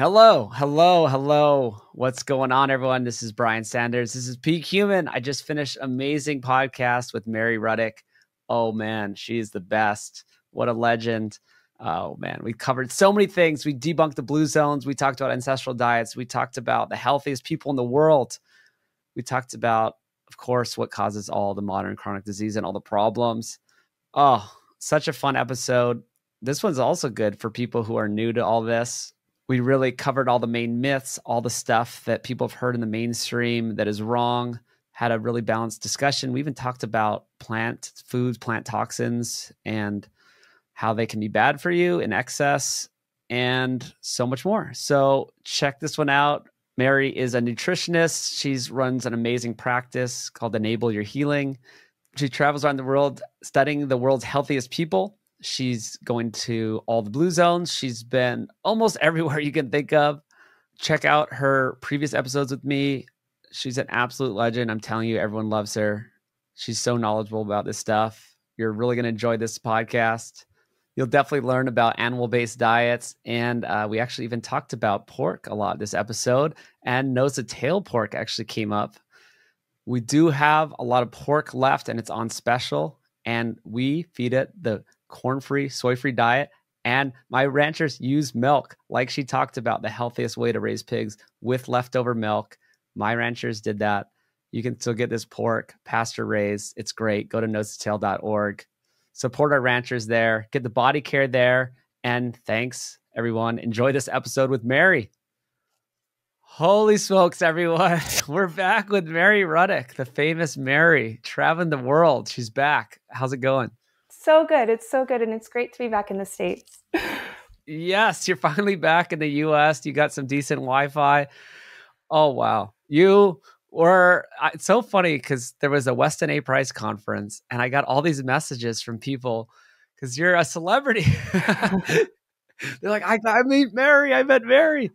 Hello, hello, hello. What's going on, everyone? This is Brian Sanders. This is Peak Human. I just finished amazing podcast with Mary Ruddick. Oh man, she's the best. What a legend. Oh man, we covered so many things. We debunked the blue zones. We talked about ancestral diets. We talked about the healthiest people in the world. We talked about, of course, what causes all the modern chronic disease and all the problems. Oh, such a fun episode. This one's also good for people who are new to all this. We really covered all the main myths, all the stuff that people have heard in the mainstream that is wrong. Had a really balanced discussion. We even talked about plant foods, plant toxins, and how they can be bad for you in excess, and so much more. So check this one out. Mary is a nutritionist. She runs an amazing practice called Enable Your Healing. She travels around the world studying the world's healthiest people. She's going to all the blue zones. She's been almost everywhere you can think of. Check out her previous episodes with me. She's an absolute legend. I'm telling you, everyone loves her. She's so knowledgeable about this stuff. You're really going to enjoy this podcast. You'll definitely learn about animal based diets. And uh, we actually even talked about pork a lot this episode. And nose to tail pork actually came up we do have a lot of pork left and it's on special. And we feed it the corn free, soy free diet. And my ranchers use milk, like she talked about, the healthiest way to raise pigs with leftover milk. My ranchers did that. You can still get this pork, pasture raised. It's great. Go to nosetail.org. Support our ranchers there. Get the body care there. And thanks, everyone. Enjoy this episode with Mary. Holy smokes, everyone. We're back with Mary Ruddick, the famous Mary, traveling the world. She's back. How's it going? So good. It's so good. And it's great to be back in the States. yes, you're finally back in the US. You got some decent Wi Fi. Oh, wow. You were, it's so funny because there was a Weston A. Price conference and I got all these messages from people because you're a celebrity. They're like, I, I meet Mary. I met Mary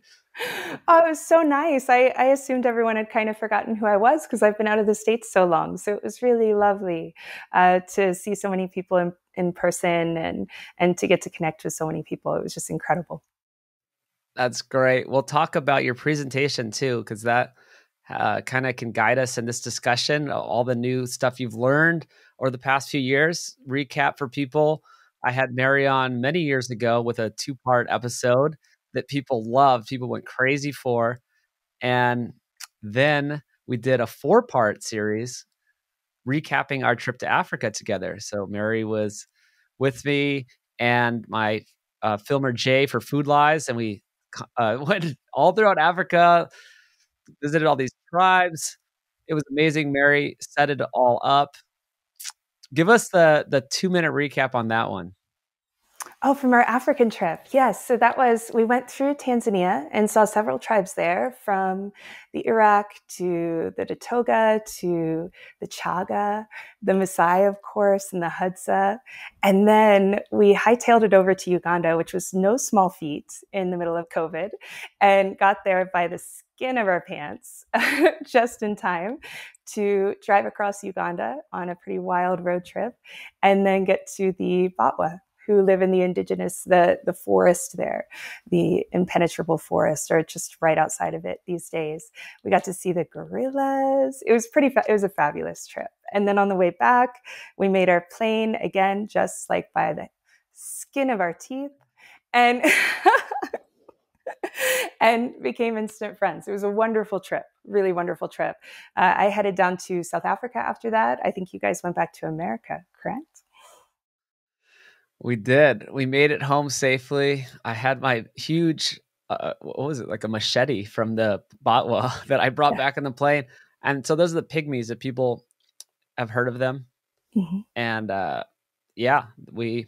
oh, it was so nice. I, I assumed everyone had kind of forgotten who I was because I've been out of the States so long. So it was really lovely uh, to see so many people in, in person and, and to get to connect with so many people. It was just incredible. That's great. We'll talk about your presentation too, because that uh, kind of can guide us in this discussion. All the new stuff you've learned over the past few years. Recap for people. I had Mary on many years ago with a two part episode that people loved, people went crazy for. And then we did a four part series recapping our trip to Africa together. So Mary was with me and my uh, filmer Jay for Food Lies, and we uh, went all throughout Africa, visited all these tribes. It was amazing. Mary set it all up. Give us the the two minute recap on that one. Oh, from our African trip. Yes. So that was, we went through Tanzania and saw several tribes there from the Iraqw to the Datoga to the Chaga, the Maasai, of course, and the Hadza. And then we hightailed it over to Uganda, which was no small feat in the middle of COVID, and got there by the skin of our pants just in time to drive across Uganda on a pretty wild road trip and then get to the Batwa who live in the indigenous the the forest there the impenetrable forest or just right outside of it these days we got to see the gorillas it was pretty fa- it was a fabulous trip and then on the way back we made our plane again just like by the skin of our teeth and and became instant friends. It was a wonderful trip, really wonderful trip. Uh, I headed down to South Africa after that. I think you guys went back to America, correct? We did. We made it home safely. I had my huge, uh, what was it, like a machete from the Batwa that I brought yeah. back on the plane. And so those are the pygmies that people have heard of them. Mm-hmm. And uh, yeah, we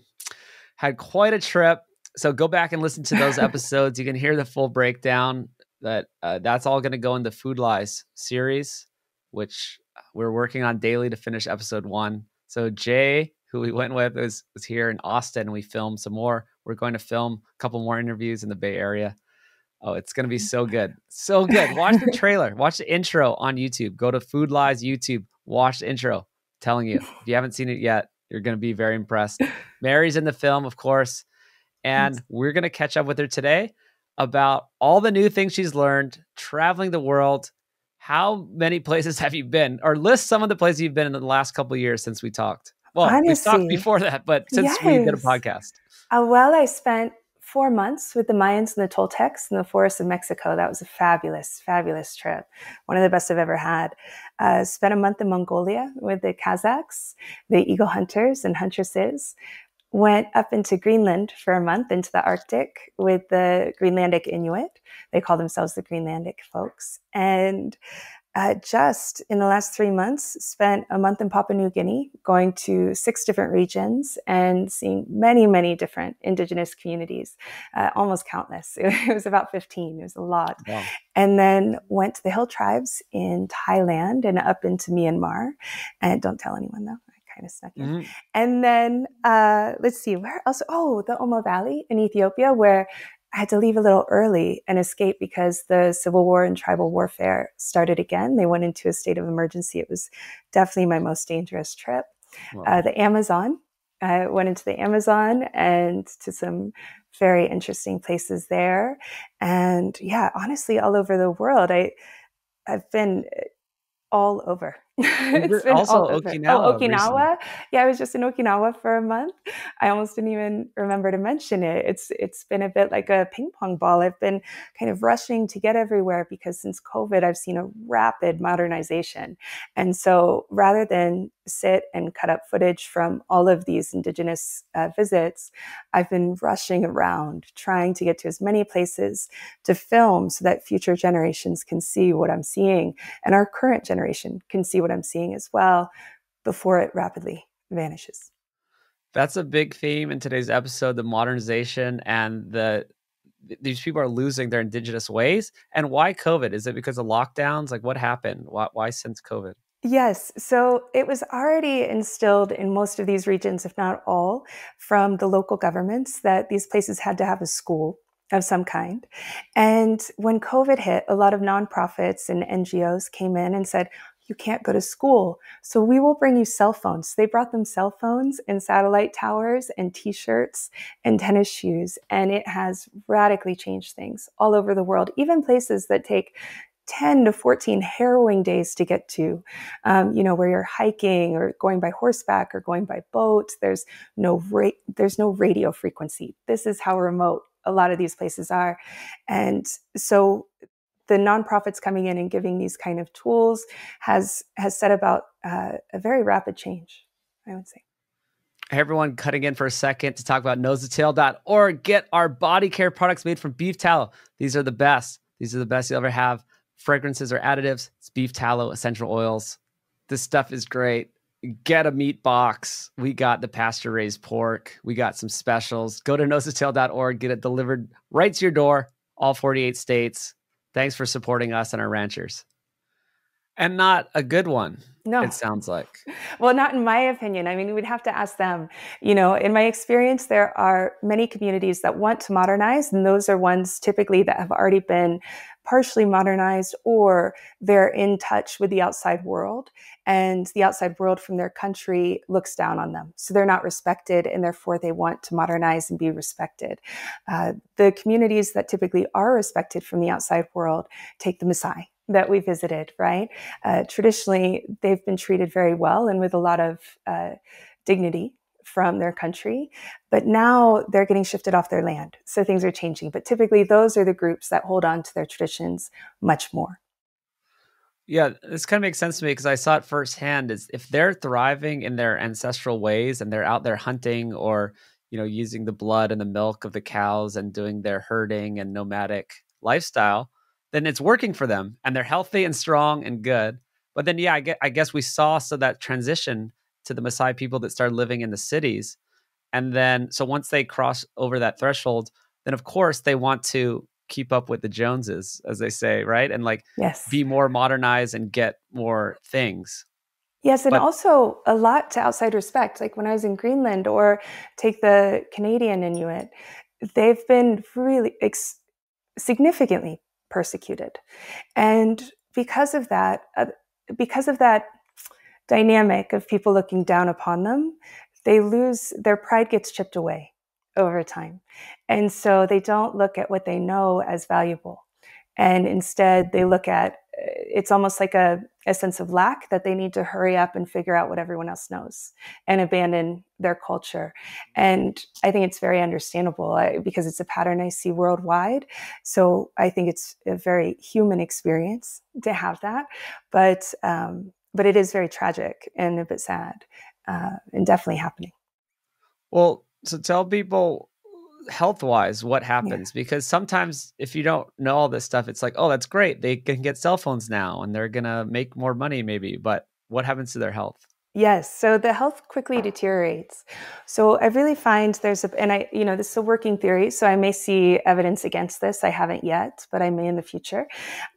had quite a trip. So go back and listen to those episodes. you can hear the full breakdown. That uh, that's all going to go in the Food Lies series, which we're working on daily to finish episode one. So Jay who we went with, was, was here in Austin. We filmed some more. We're going to film a couple more interviews in the Bay Area. Oh, it's going to be mm. so good. So good. Watch the trailer. Watch the intro on YouTube. Go to Food Lies YouTube. Watch the intro. I'm telling you, if you haven't seen it yet, you're going to be very impressed. Mary's in the film, of course. And we're going to catch up with her today. about all the new things she's learned traveling the world. How many places have you been? Or list some of the places you've been in the last couple years since we talked. Well, Honestly, we talked before that, but since yes. we did a podcast. Uh, well, I spent four months with the Mayans and the Toltecs in the forests of Mexico. That was a fabulous, fabulous trip. One of the best I've ever had. Uh, spent a month in Mongolia with the Kazakhs, the eagle hunters and huntresses. Went up into Greenland for a month into the Arctic with the Greenlandic Inuit. They call themselves the Greenlandic folks. And uh, just in the last three months, spent a month in Papua New Guinea, going to six different regions and seeing many, many different indigenous communities, uh, almost countless. It, was about 15, it was a lot. Wow. And then went to the hill tribes in Thailand and up into Myanmar. And don't tell anyone though I kind of snuck in. Mm-hmm. And then uh, let's see, where else? Oh, the Omo Valley in Ethiopia, where I had to leave a little early and escape because the civil war and tribal warfare started again. They went into a state of emergency. It was definitely my most dangerous trip. Wow. Uh, the Amazon. I went into the Amazon and to some very interesting places there. And yeah, honestly, all over the world. I I've been all over. it's been also Okinawa. Oh, Okinawa. Recently. Yeah, I was just in Okinawa for a month. I almost didn't even remember to mention it. It's it's been a bit like a ping pong ball. I've been kind of rushing to get everywhere because since COVID, I've seen a rapid modernization. And so rather than sit and cut up footage from all of these indigenous uh, visits, I've been rushing around trying to get to as many places to film so that future generations can see what I'm seeing and our current generation can see what what I'm seeing as well before it rapidly vanishes. That's a big theme in today's episode the modernization and the these people are losing their indigenous ways and why covid is it because of lockdowns like what happened why, why since covid Yes. So it was already instilled in most of these regions, if not all, from the local governments that these places had to have a school of some kind. And when COVID hit, a lot of nonprofits and NGOs came in and said, you can't go to school. So we will bring you cell phones. They brought them cell phones and satellite towers and t shirts and tennis shoes. And it has radically changed things all over the world, even places that take 10 to 14 harrowing days to get to, um, you know, where you're hiking or going by horseback or going by boat. There's no ra- there's no radio frequency. This is how remote a lot of these places are. And so the nonprofits coming in and giving these kind of tools has has set about uh, a very rapid change, I would say. Hey everyone, cutting in for a second to talk about nosetotail.org. Get our body care products made from beef tallow. These are the best. These are the best you'll ever have. Fragrances or additives. It's beef tallow, essential oils. This stuff is great. Get a meat box. We got the pasture raised pork. We got some specials. Go to nosetotail.org. Get it delivered right to your door, all 48 states. Thanks for supporting us and our ranchers. And not a good one. No. It sounds like. Well, not in my opinion. I mean, we'd have to ask them. You know, in my experience, there are many communities that want to modernize, and those are ones typically that have already been partially modernized or they're in touch with the outside world and the outside world from their country looks down on them. So they're not respected and therefore they want to modernize and be respected. Uh, the communities that typically are respected from the outside world take the Maasai that we visited, right? Uh, traditionally, they've been treated very well and with a lot of uh, dignity from their country, but now they're getting shifted off their land. So things are changing. But typically, those are the groups that hold on to their traditions much more. Yeah, this kind of makes sense to me because I saw it firsthand. Is if they're thriving in their ancestral ways and they're out there hunting or you know using the blood and the milk of the cows and doing their herding and nomadic lifestyle, then it's working for them and they're healthy and strong and good. But then, yeah, I, I guess we saw so that transition to the Maasai people that started living in the cities. And then, so once they cross over that threshold, then of course they want to keep up with the Joneses, as they say, right? And like yes. be more modernized and get more things. Yes, and but, also a lot to outside respect. Like when I was in Greenland, or take the Canadian Inuit, they've been really ex- significantly persecuted, and because of that, uh, because of that dynamic of people looking down upon them, they lose their pride gets chipped away over time. And so they don't look at what they know as valuable. And instead, they look at it's almost like a, a sense of lack that they need to hurry up and figure out what everyone else knows and abandon their culture. And I think it's very understandable because it's a pattern I see worldwide. So I think it's a very human experience to have that. But, um, but it is very tragic and a bit sad uh, and definitely happening. Well, so tell people health wise what happens yeah. because sometimes if you don't know all this stuff it's like oh that's great they can get cell phones now and they're gonna make more money maybe but what happens to their health Yes, so the health quickly deteriorates. So I really find there's a, and I, you know, this is a working theory, so I may see evidence against this. I haven't yet, but I may in the future.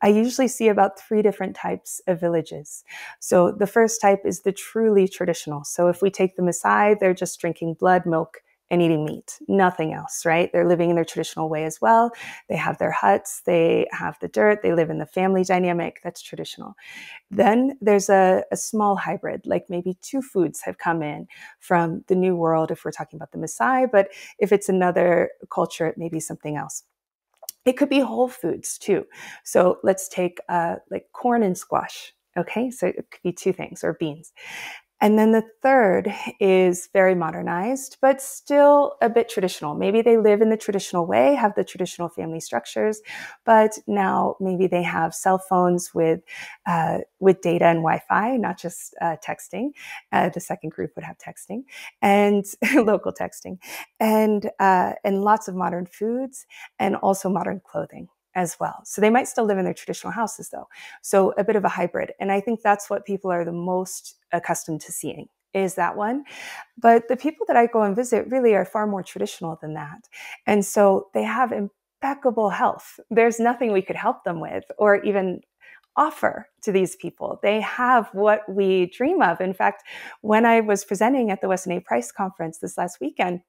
I usually see about three different types of villages. So the first type is the truly traditional. So if we take the Maasai, they're just drinking blood, milk, and eating meat, nothing else, right? They're living in their traditional way as well. They have their huts, they have the dirt, they live in the family dynamic. That's traditional. Then there's a, a small hybrid, like maybe two foods have come in from the New World, if we're talking about the Maasai, but if it's another culture, it may be something else. It could be whole foods too. So let's take uh, like corn and squash. Okay, so it could be two things or beans. And then the third is very modernized, but still a bit traditional. Maybe they live in the traditional way, have the traditional family structures, but now maybe they have cell phones with uh, with data and Wi-Fi, not just uh, texting. Uh, the second group would have texting and local texting, and uh, and lots of modern foods, and also modern clothing as well. So they might still live in their traditional houses though. So a bit of a hybrid. And I think that's what people are the most accustomed to seeing is that one. But the people that I go and visit really are far more traditional than that. And so they have impeccable health. There's nothing we could help them with or even offer to these people. They have what we dream of. In fact, when I was presenting at the Weston A. Price conference this last weekend,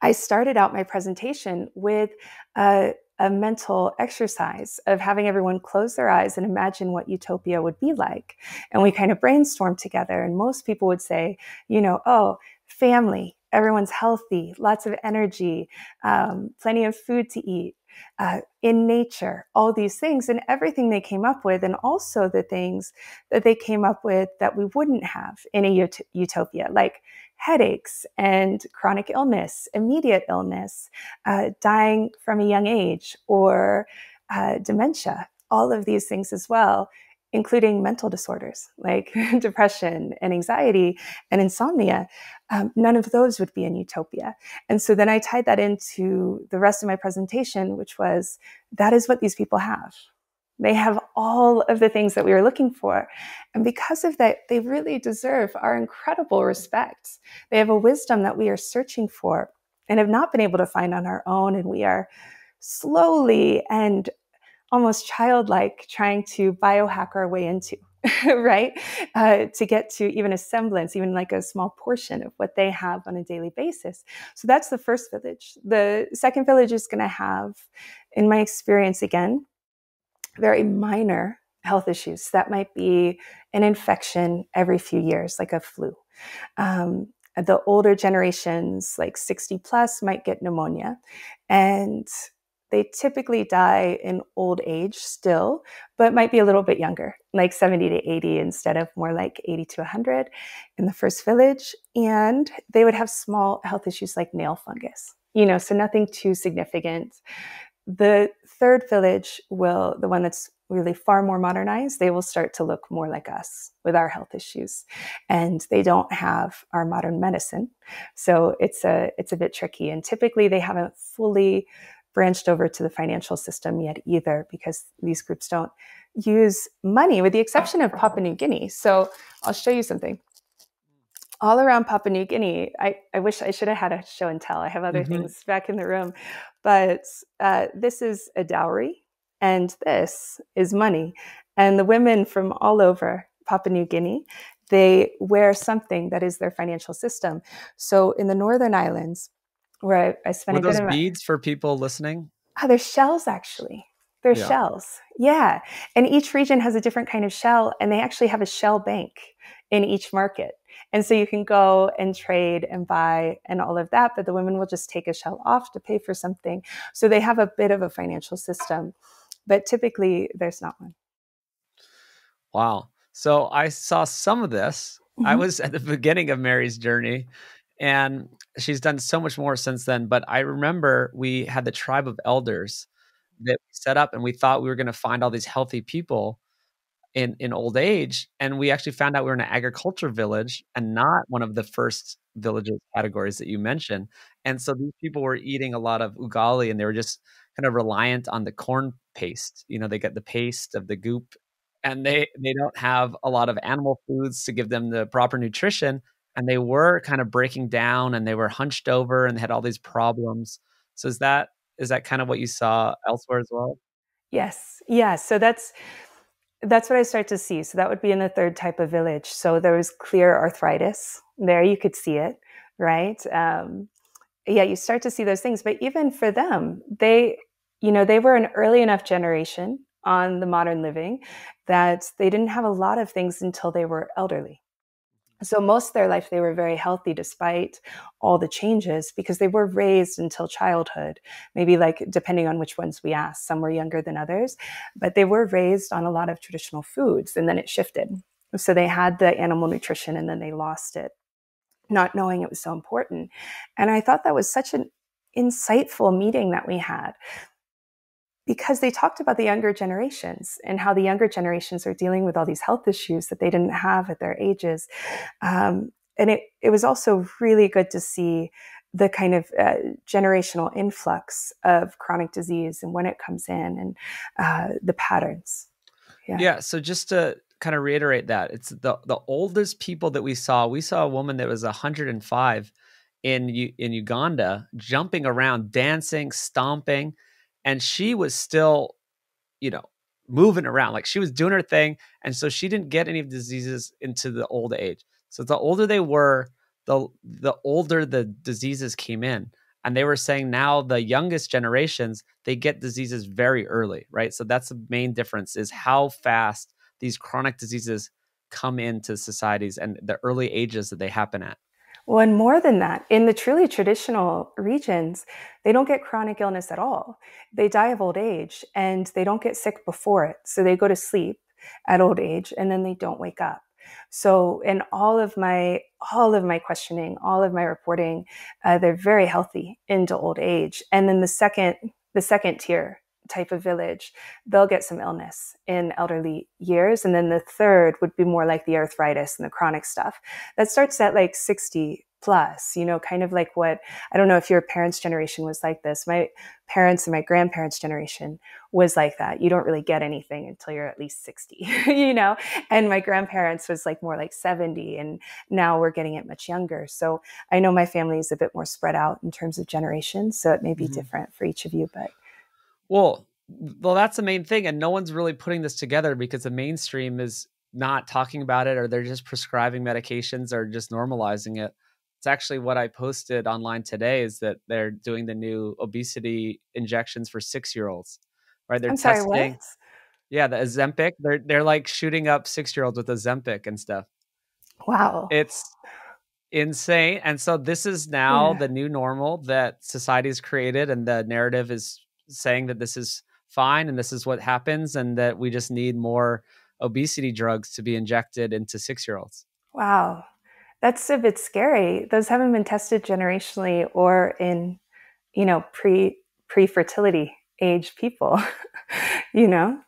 I started out my presentation with a, a mental exercise of having everyone close their eyes and imagine what utopia would be like. And we kind of brainstormed together. And most people would say, you know, oh, family, everyone's healthy, lots of energy, um, plenty of food to eat. Uh, in nature, all these things, and everything they came up with, and also the things that they came up with that we wouldn't have in a ut- utopia, like headaches and chronic illness, immediate illness, uh, dying from a young age, or uh, dementia, all of these things as well, including mental disorders like depression and anxiety and insomnia. Um, none of those would be in utopia. And so then I tied that into the rest of my presentation, which was that is what these people have. They have all of the things that we were looking for. And because of that, they really deserve our incredible respect. They have a wisdom that we are searching for and have not been able to find on our own. And we are slowly and almost childlike trying to biohack our way into. right? Uh, to get to even a semblance, even like a small portion of what they have on a daily basis. So that's the first village. The second village is going to have, in my experience again, very minor health issues. That might be an infection every few years, like a flu. Um, the older generations, like 60 plus, might get pneumonia. And they typically die in old age still, but might be a little bit younger, like 70 to 80 instead of more like 80 to 100 in the first village. And they would have small health issues like nail fungus, you know, so nothing too significant. The third village will, the one that's really far more modernized, they will start to look more like us with our health issues. And they don't have our modern medicine. So it's a it's a bit tricky. And typically they haven't fully branched over to the financial system yet either, because these groups don't use money, with the exception of Papua New Guinea. So I'll show you something all around Papua New Guinea. I, I wish I should have had a show and tell. I have other mm-hmm. things back in the room. But uh, this is a dowry, and this is money. And the women from all over Papua New Guinea, they wear something that is their financial system. So in the Northern Islands, where I, I spent Were those beads for people listening? Oh, they're shells actually. They're yeah. shells. Yeah. And each region has a different kind of shell, and they actually have a shell bank in each market. And so you can go and trade and buy and all of that, but the women will just take a shell off to pay for something. So they have a bit of a financial system, but typically there's not one. Wow. So I saw some of this. Mm-hmm. I was at the beginning of Mary's journey and she's done so much more since then. But I remember we had the tribe of elders that we set up and we thought we were going to find all these healthy people in in old age and we actually found out we were in an agriculture village and not one of the first villages categories that you mentioned and so these people were eating a lot of ugali and they were just kind of reliant on the corn paste you know they get the paste of the goop and they they don't have a lot of animal foods to give them the proper nutrition and they were kind of breaking down and they were hunched over and they had all these problems. So is that is that kind of what you saw elsewhere as well? Yes yes so that's that's what I start to see. So that would be in the third type of village. So there was clear arthritis there. You could see it, right? Um, yeah, you start to see those things. But even for them, they, you know, they were an early enough generation on the modern living that they didn't have a lot of things until they were elderly. So most of their life, they were very healthy despite all the changes because they were raised until childhood. Maybe like depending on which ones we asked, some were younger than others, but they were raised on a lot of traditional foods and then it shifted. So they had the animal nutrition and then they lost it, not knowing it was so important. And I thought that was such an insightful meeting that we had because they talked about the younger generations and how the younger generations are dealing with all these health issues that they didn't have at their ages. Um, and it, it was also really good to see the kind of uh, generational influx of chronic disease and when it comes in and uh, the patterns. Yeah. yeah. So just to kind of reiterate that, it's the the oldest people that we saw. We saw a woman that was 105 in in Uganda, jumping around, dancing, stomping and she was still, you know, moving around. Like she was doing her thing. And so she didn't get any diseases into the old age. So the older they were, the the older the diseases came in. And they were saying now the youngest generations, they get diseases very early, right? So that's the main difference is how fast these chronic diseases come into societies and the early ages that they happen at. Well, and more than that, in the truly traditional regions, they don't get chronic illness at all. They die of old age and they don't get sick before it. So they go to sleep at old age and then they don't wake up. So in all of my all of my questioning, all of my reporting, uh, they're very healthy into old age. And then the second the second tier type of village, they'll get some illness in elderly years. And then the third would be more like the arthritis and the chronic stuff. That starts at like 60 plus, you know, kind of like what I don't know if your parents' generation was like this. My parents and my grandparents' generation was like that. You don't really get anything until you're at least 60, you know? And my grandparents was like more like 70, and now we're getting it much younger. So I know my family is a bit more spread out in terms of generations. So it may be mm-hmm. different for each of you, but well, well, that's the main thing, and no one's really putting this together because the mainstream is not talking about it, or they're just prescribing medications or just normalizing it. It's actually what I posted online today is that they're doing the new obesity injections for six year olds. Right? They're I'm testing. Sorry? Yeah, the Ozempic. They're they're like shooting up six year olds with Ozempic and stuff. Wow. It's insane. And so this is now yeah. the new normal that society's created, and the narrative is saying that this is fine and this is what happens and that we just need more obesity drugs to be injected into six year olds. Wow. That's a bit scary. Those haven't been tested generationally or in, you know, pre pre fertility age people, you know?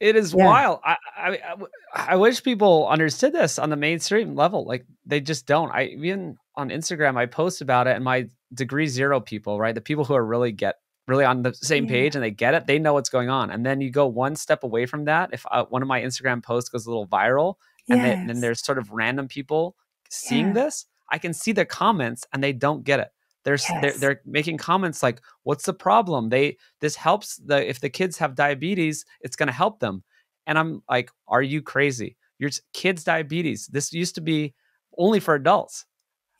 It is yeah. wild. I, I I wish people understood this on the mainstream level. Like they just don't. I even on Instagram I post about it, and my degree zero people, right, the people who are really get really on the same yeah. page and they get it, they know what's going on. And then you go one step away from that. If uh, one of my Instagram posts goes a little viral, and then there's sort of random people seeing yeah. this, I can see the comments and they don't get it. They're, yes. they're they're making comments like, "What's the problem?" They this helps the if the kids have diabetes, it's going to help them. And I'm like, "Are you crazy? Your kids diabetes. This used to be only for adults."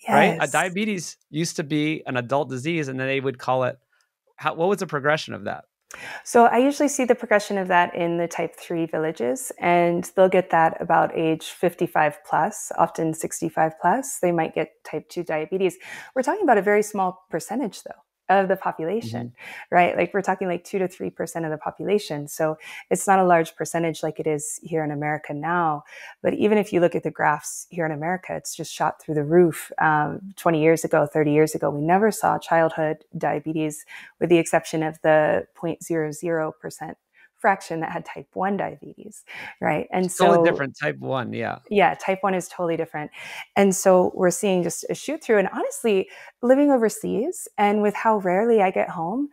Yes. Right? A diabetes used to be an adult disease and then they would call it how, what was the progression of that? So I usually see the progression of that in the type 3 villages, and they'll get that about age 55 plus, often 65 plus. They might get type 2 diabetes. We're talking about a very small percentage, though of the population, mm-hmm. right? Like we're talking like two to three percent of the population. So it's not a large percentage like it is here in America now. But even if you look at the graphs here in America, it's just shot through the roof. Um, 20 years ago, 30 years ago, we never saw childhood diabetes, with the exception of the 0.00 percent fraction that had type 1 diabetes right and so totally different type 1 yeah yeah type 1 is totally different and so we're seeing just a shoot through and honestly living overseas and with how rarely i get home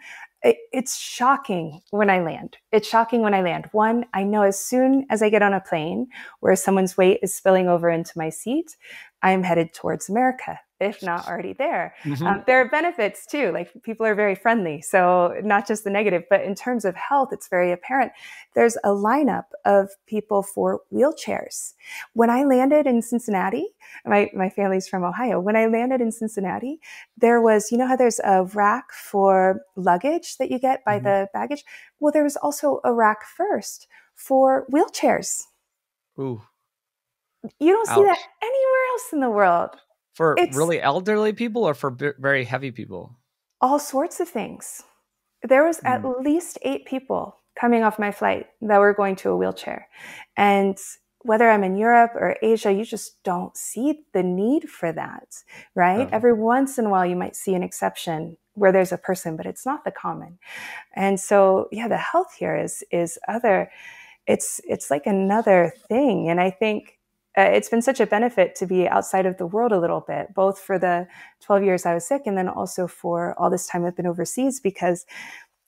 it, it's shocking when I land. It's shocking when I land. One, I know as soon as I get on a plane where someone's weight is spilling over into my seat, I'm headed towards America if not already there. Mm-hmm. Um, there are benefits too, like people are very friendly. So, not just the negative, but in terms of health, it's very apparent. There's a lineup of people for wheelchairs. When I landed in Cincinnati, my, my family's from Ohio. When I landed in Cincinnati, there was, you know how there's a rack for luggage that you get by mm-hmm. the baggage? Well, there was also a rack first for wheelchairs. Ooh. You don't Ouch. see that anywhere else in the world. For it's really elderly people or for b- very heavy people? All sorts of things. There was mm. at hmm. least eight people coming off my flight that were going to a wheelchair. And whether I'm in Europe or Asia, you just don't see the need for that, right? Oh. Every once in a while, you might see an exception where there's a person, but it's not the common. And so, yeah, the health here is is other. It's it's like another thing, and I think uh, it's been such a benefit to be outside of the world a little bit, both for the 12 years I was sick and then also for all this time I've been overseas because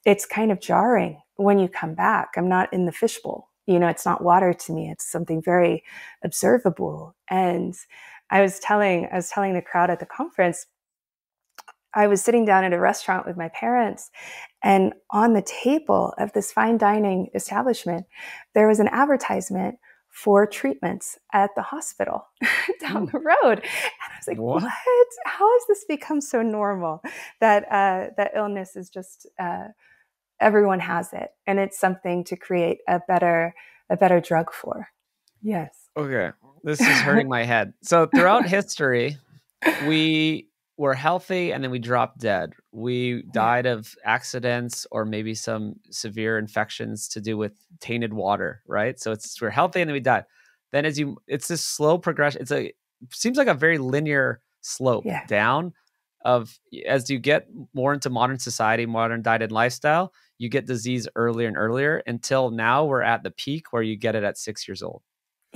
it's kind of jarring when you come back. I'm not in the fishbowl. You know, it's not water to me. It's something very observable. And I was telling, I was telling the crowd at the conference, I was sitting down at a restaurant with my parents, and on the table of this fine dining establishment, there was an advertisement for treatments at the hospital down mm. the road. And I was like, what? what? How has this become so normal that uh, that illness is just uh, everyone has it, and it's something to create a better a better drug for. Yes. Okay, this is hurting my head. So throughout history, we were healthy and then we dropped dead. We died of accidents or maybe some severe infections to do with tainted water, right? So it's we're healthy and then we die. Then as you it's this slow progression. It's a seems like a very linear slope yeah. down of as you get more into modern society, modern diet and lifestyle, you get disease earlier and earlier until now we're at the peak where you get it at 6 years old.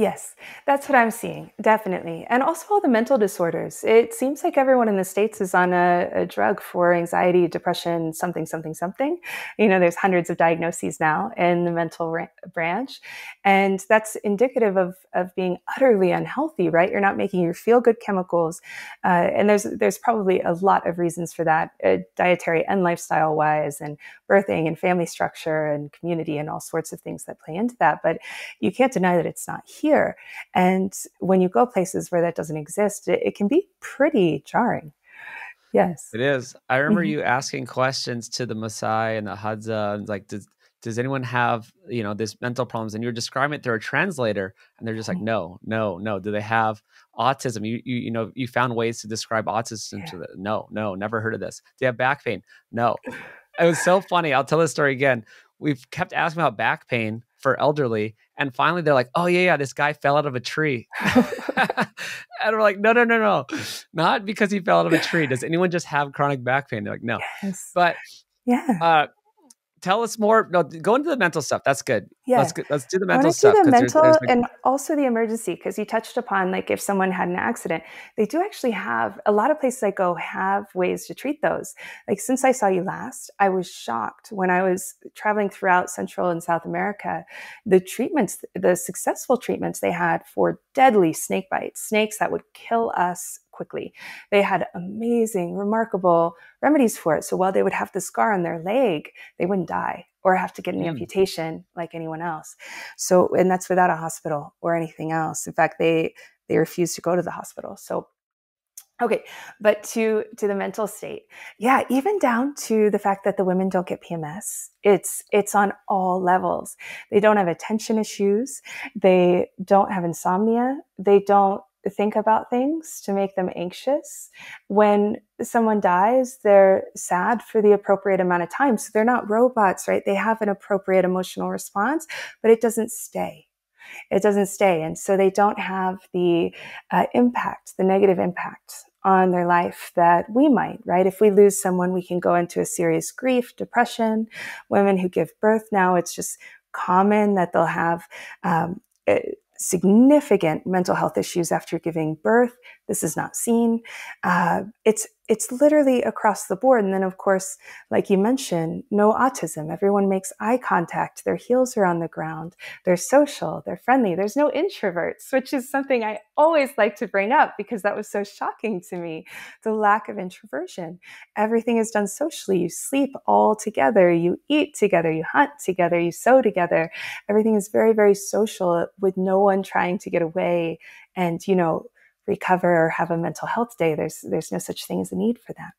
Yes, that's what I'm seeing, definitely. And also all the mental disorders. It seems like everyone in the States is on a, a, drug for anxiety, depression, something, something, something. You know, there's hundreds of diagnoses now in the mental ra- branch. And that's indicative of, of being utterly unhealthy, right? You're not making your feel good chemicals. Uh, and there's, there's probably a lot of reasons for that, uh, dietary and lifestyle wise, and birthing and family structure and community and all sorts of things that play into that. But you can't deny that it's not here. And when you go places where that doesn't exist, it, it can be pretty jarring. Yes. It is. I remember mm-hmm. you asking questions to the Maasai and the Hadza, and like, does, does anyone have, you know, this mental problems? And you're describing it through a translator, and they're just like, mm-hmm. no, no, no. Do they have autism? You, you, you know, you found ways to describe autism yeah. to the, no, no, never heard of this. Do you have back pain? No. It was so funny. I'll tell this story again. We've kept asking about back pain for elderly. And finally, they're like, oh, yeah, yeah, this guy fell out of a tree. and we're like, no, no, no, no, not because he fell out of a tree. Does anyone just have chronic back pain? They're like, no. Yes. But yeah. Uh, tell us more. No, go into the mental stuff. That's good. Yeah. Let's, let's do the mental stuff. Do the mental there's, there's and also the emergency because you touched upon like if someone had an accident, they do actually have a lot of places I go have ways to treat those. Like since I saw you last, I was shocked when I was traveling throughout Central and South America. The treatments, the successful treatments they had for deadly snake bites, snakes that would kill us quickly. They had amazing, remarkable remedies for it. So while they would have the scar on their leg, they wouldn't die or have to get an mm. amputation like anyone else. So, and that's without a hospital or anything else. In fact, they they refused to go to the hospital. So Okay, but to to the mental state, yeah, even down to the fact that the women don't get PMS. It's it's on all levels. They don't have attention issues. They don't have insomnia. They don't think about things to make them anxious. When someone dies, they're sad for the appropriate amount of time. So they're not robots, right? They have an appropriate emotional response, but it doesn't stay it doesn't stay. And so they don't have the uh, impact, the negative impact on their life that we might, right? If we lose someone, we can go into a serious grief, depression. Women who give birth now, it's just common that they'll have um, significant mental health issues after giving birth. This is not seen. Uh, it's it's literally across the board. And then, of course, like you mentioned, no autism. Everyone makes eye contact. Their heels are on the ground. They're social. They're friendly. There's no introverts, which is something I always like to bring up because that was so shocking to me. The lack of introversion. Everything is done socially. You sleep all together. You eat together. You hunt together. You sew together. Everything is very, very social with no one trying to get away and, you know, recover or have a mental health day. There's there's no such thing as a need for that.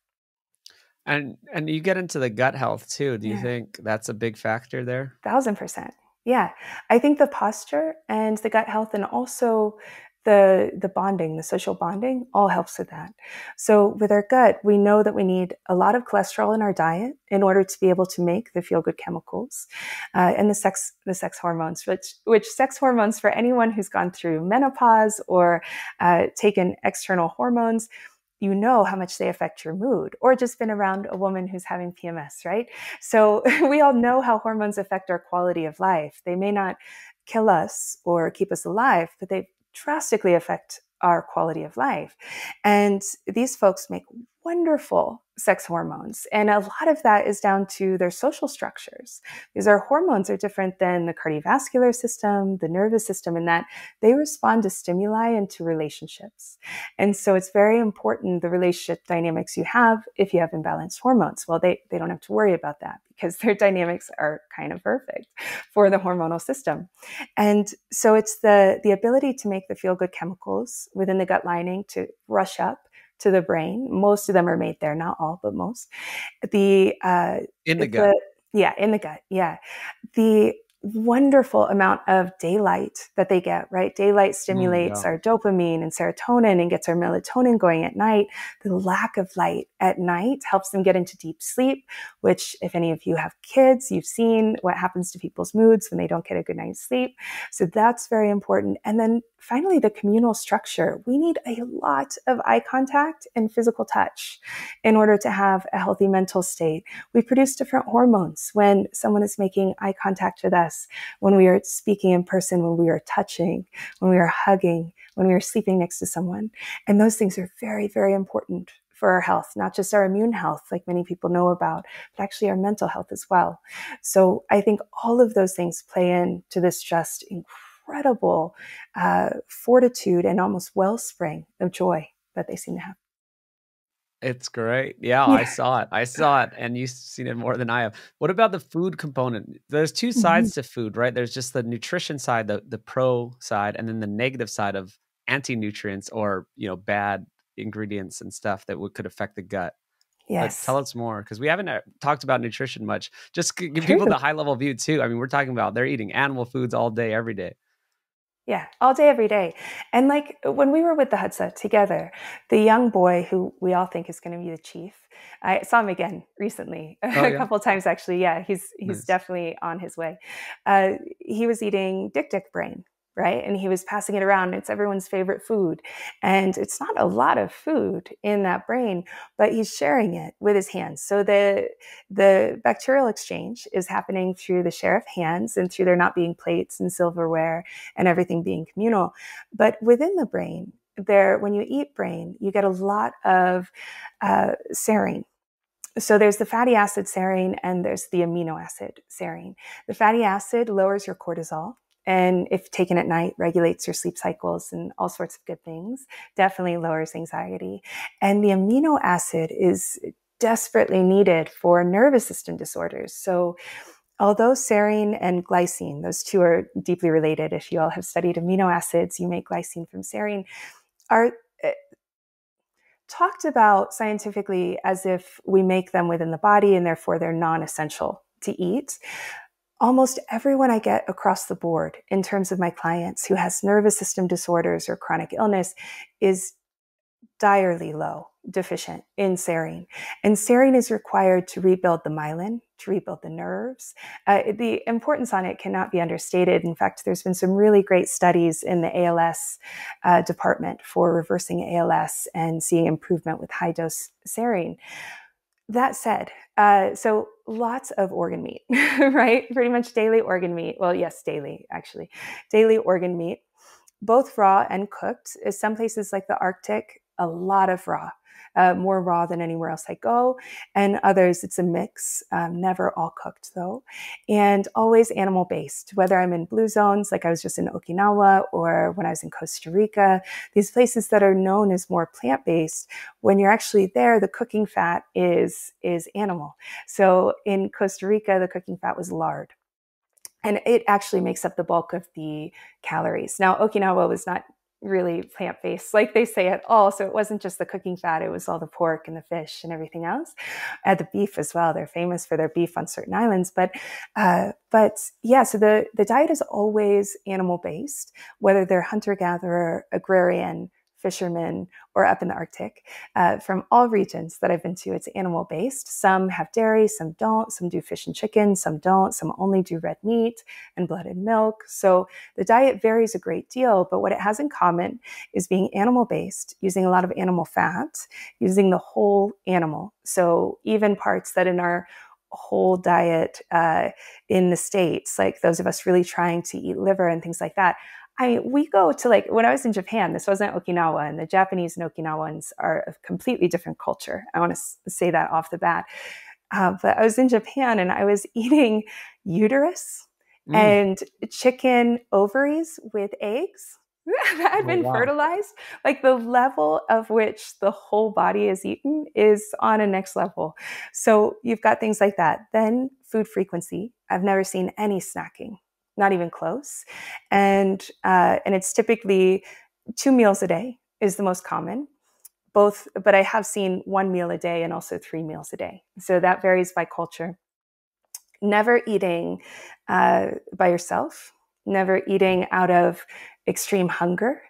And and you get into the gut health too. Do you yeah. think that's a big factor there? Thousand percent. Yeah, I think the posture and the gut health, and also the the bonding, the social bonding, all helps with that. So with our gut, we know that we need a lot of cholesterol in our diet in order to be able to make the feel good chemicals, uh, and the sex the sex hormones, which which sex hormones for anyone who's gone through menopause or uh, taken external hormones. You know how much they affect your mood, or just been around a woman who's having PMS, right? So we all know how hormones affect our quality of life. They may not kill us or keep us alive, but they drastically affect our quality of life. And these folks make wonderful sex hormones. And a lot of that is down to their social structures. Because our hormones are different than the cardiovascular system, the nervous system, in that they respond to stimuli and to relationships. And so it's very important the relationship dynamics you have if you have imbalanced hormones. Well, they, they don't have to worry about that because their dynamics are kind of perfect for the hormonal system. And so it's the, the ability to make the feel good chemicals within the gut lining to rush up to the brain. Most of them are made there, not all, but most. The uh, in the gut. Yeah, in the gut. Yeah, the wonderful amount of daylight that they get, right? Daylight stimulates mm, yeah. our dopamine and serotonin and gets our melatonin going at night. The lack of light at night helps them get into deep sleep, which if any of you have kids, you've seen what happens to people's moods when they don't get a good night's sleep. So that's very important. And then finally, the communal structure. We need a lot of eye contact and physical touch in order to have a healthy mental state. We produce different hormones when someone is making eye contact with us when we are speaking in person, when we are touching, when we are hugging, when we are sleeping next to someone. And those things are very, very important for our health, not just our immune health, like many people know about, but actually our mental health as well. So I think all of those things play into this just incredible uh, fortitude and almost wellspring of joy that they seem to have. It's great. Yeah, yeah, I saw it. I saw it, and you've seen it more than I have. What about the food component? There's two mm-hmm. sides mm-hmm. to food, right? There's just the nutrition side, the the pro side, and then the negative side of anti nutrients or you know bad ingredients and stuff that would could affect the gut. Yes. But tell us more because we haven't uh, talked about nutrition much. Just give True. people the high level view too. I mean, we're talking about they're eating animal foods all day, every day. Yeah, all day, every day. And like when we were with the Hadza together, the young boy who we all think is going to be the chief, I saw him again recently, oh, a yeah? couple times actually. Yeah, he's he's nice. definitely on his way. Uh, he was eating dik-dik brain, right? And he was passing it around. It's everyone's favorite food. And it's not a lot of food in that brain, but he's sharing it with his hands. So the, the bacterial exchange is happening through the share of hands and through there not being plates and silverware and everything being communal. But within the brain, there, when you eat brain, you get a lot of uh, serine. So there's the fatty acid serine and there's the amino acid serine. The fatty acid lowers your cortisol, and if taken at night regulates your sleep cycles and all sorts of good things definitely lowers anxiety. And the amino acid is desperately needed for nervous system disorders. So although serine and glycine those two are deeply related. If you all have studied amino acids you make glycine from serine are eh, talked about scientifically as if we make them within the body and therefore they're non essential to eat. Almost everyone I get across the board in terms of my clients who has nervous system disorders or chronic illness is direly low deficient in serine. And serine is required to rebuild the myelin, to rebuild the nerves. Uh, the importance on it cannot be understated. In fact, there's been some really great studies in the ALS uh, department for reversing ALS and seeing improvement with high dose serine. That said, uh, so lots of organ meat, right? Pretty much daily organ meat. Well, yes, daily, actually. Daily organ meat, both raw and cooked. Some places like the Arctic, a lot of raw uh, more raw than anywhere else I go. And others, it's a mix, um, never all cooked though. And always animal based, whether I'm in blue zones, like I was just in Okinawa, or when I was in Costa Rica, these places that are known as more plant based, when you're actually there, the cooking fat is, is animal. So in Costa Rica, the cooking fat was lard and it actually makes up the bulk of the calories. Now, Okinawa was not really plant based, like they say at all. So it wasn't just the cooking fat, it was all the pork and the fish and everything else. And the beef as well. They're famous for their beef on certain islands. But uh, but yeah, so the, the diet is always animal based, whether they're hunter gatherer, agrarian, fishermen, or up in the Arctic uh, from all regions that I've been to. It's animal based. Some have dairy, some don't. Some do fish and chicken, some don't. Some only do red meat and blooded milk. So the diet varies a great deal, but what it has in common is being animal based, using a lot of animal fat, using the whole animal. So even parts that in our whole diet uh, in the States, like those of us really trying to eat liver and things like that, I mean, we go to like when I was in Japan, this wasn't Okinawa, and the Japanese and Okinawans are a completely different culture. I want to say that off the bat. Uh, but I was in Japan and I was eating uterus mm. and chicken ovaries with eggs that had oh, been wow. fertilized. Like the level of which the whole body is eaten is on a next level. So you've got things like that. Then food frequency. I've never seen any snacking not even close. And uh, and it's typically two meals a day is the most common. Both, but I have seen one meal a day and also three meals a day. So that varies by culture. Never eating uh, by yourself. Never eating out of extreme hunger.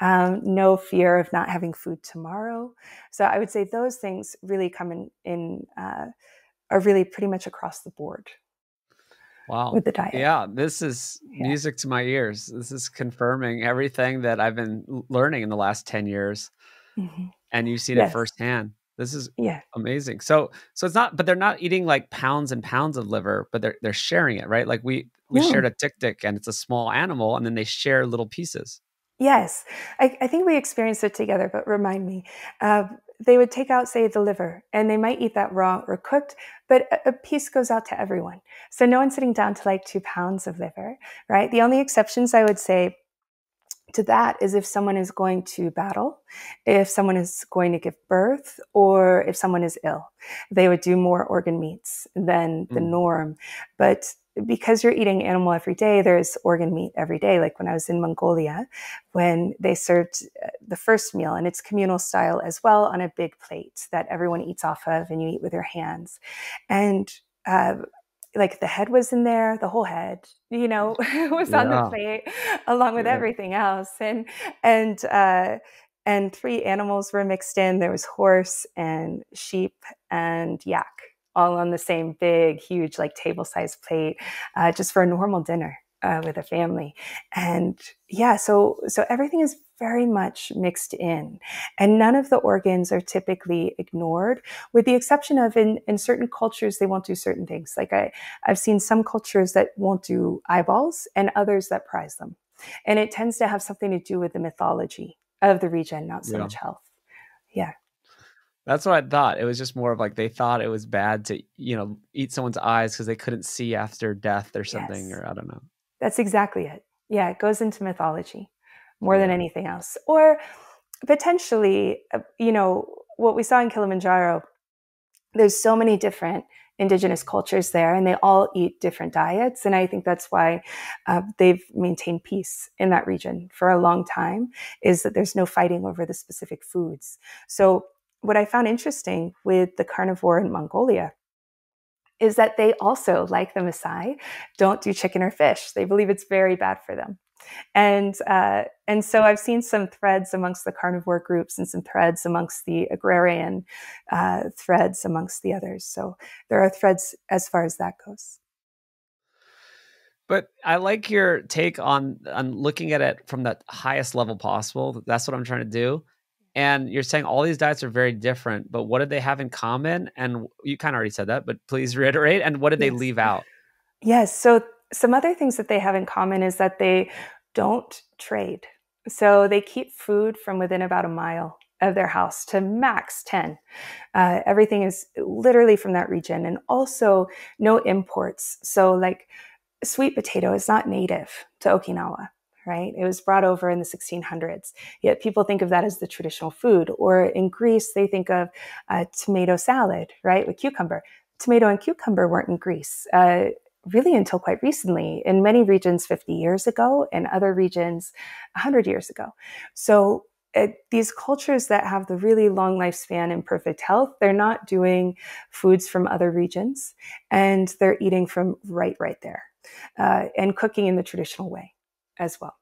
Um, no fear of not having food tomorrow. So I would say those things really come in, in uh, are really pretty much across the board wow. with the diet. Yeah, this is yeah. music to my ears. This is confirming everything that I've been learning in the last 10 years. Mm-hmm. And you've seen yes. it firsthand. This is yeah. amazing. So so it's not but they're not eating like pounds and pounds of liver, but they're they're sharing it, right? Like we we shared a dik-dik and it's a small animal and then they share little pieces. Yes, I, I, think we experienced it together, but remind me. Uh, they would take out, say, the liver, and they might eat that raw or cooked, but a, piece goes out to everyone. So no one's sitting down to like two pounds of liver, right? The only exceptions I would say to that is if someone is going to battle, if someone is going to give birth, or if someone is ill. They would do more organ meats than the mm. norm. But because you're eating animal every day, there's organ meat every day. Like when I was in Mongolia, when they served uh, the first meal, and it's communal style as well on a big plate that everyone eats off of and you eat with your hands. And uh, like the head was in there, the whole head, you know, was yeah. on the plate along with yeah. everything else. And, and, uh, and three animals were mixed in. There was horse and sheep and yak all on the same big, huge, like table sized plate, uh, just for a normal dinner uh, with a family. And yeah, so so everything is very much mixed in, and none of the organs are typically ignored, with the exception of in in certain cultures they won't do certain things. Like I I've seen some cultures that won't do eyeballs, and others that prize them, and it tends to have something to do with the mythology of the region, not so yeah. much health. Yeah. That's what I thought. It was just more of like they thought it was bad to, you know, eat someone's eyes because they couldn't see after death or something, yes. or I don't know. That's exactly it. Yeah, it goes into mythology more yeah. than anything else. Or potentially, uh, you know, what we saw in Kilimanjaro, there's so many different indigenous cultures there and they all eat different diets and i think that's why uh, they've maintained peace in that region for a long time is that there's no fighting over the specific foods so what I found interesting with the carnivore in Mongolia is that they also, like the Maasai, don't do chicken or fish. They believe it's very bad for them. And uh, and so I've seen some threads amongst the carnivore groups and some threads amongst the agrarian uh, threads amongst the others. So there are threads as far as that goes. But I like your take on on looking at it from the highest level possible. That's what I'm trying to do. And you're saying all these diets are very different, but what do they have in common? And you kind of already said that, but please reiterate. And what did yes. they leave out? Yes. So some other things that they have in common is that they don't trade. So they keep food from within about a mile of their house to max 10. Uh, everything is literally from that region and also no imports. So, like sweet potato is not native to Okinawa right? It was brought over in the 1600s. Yet people think of that as the traditional food. Or in Greece, they think of uh, tomato salad, right, with cucumber. Tomato and cucumber weren't in Greece. Uh, really until quite recently in many regions 50 years ago in other regions 100 years ago so it, these cultures that have the really long lifespan and perfect health they're not doing foods from other regions and they're eating from right right there uh, and cooking in the traditional way as well.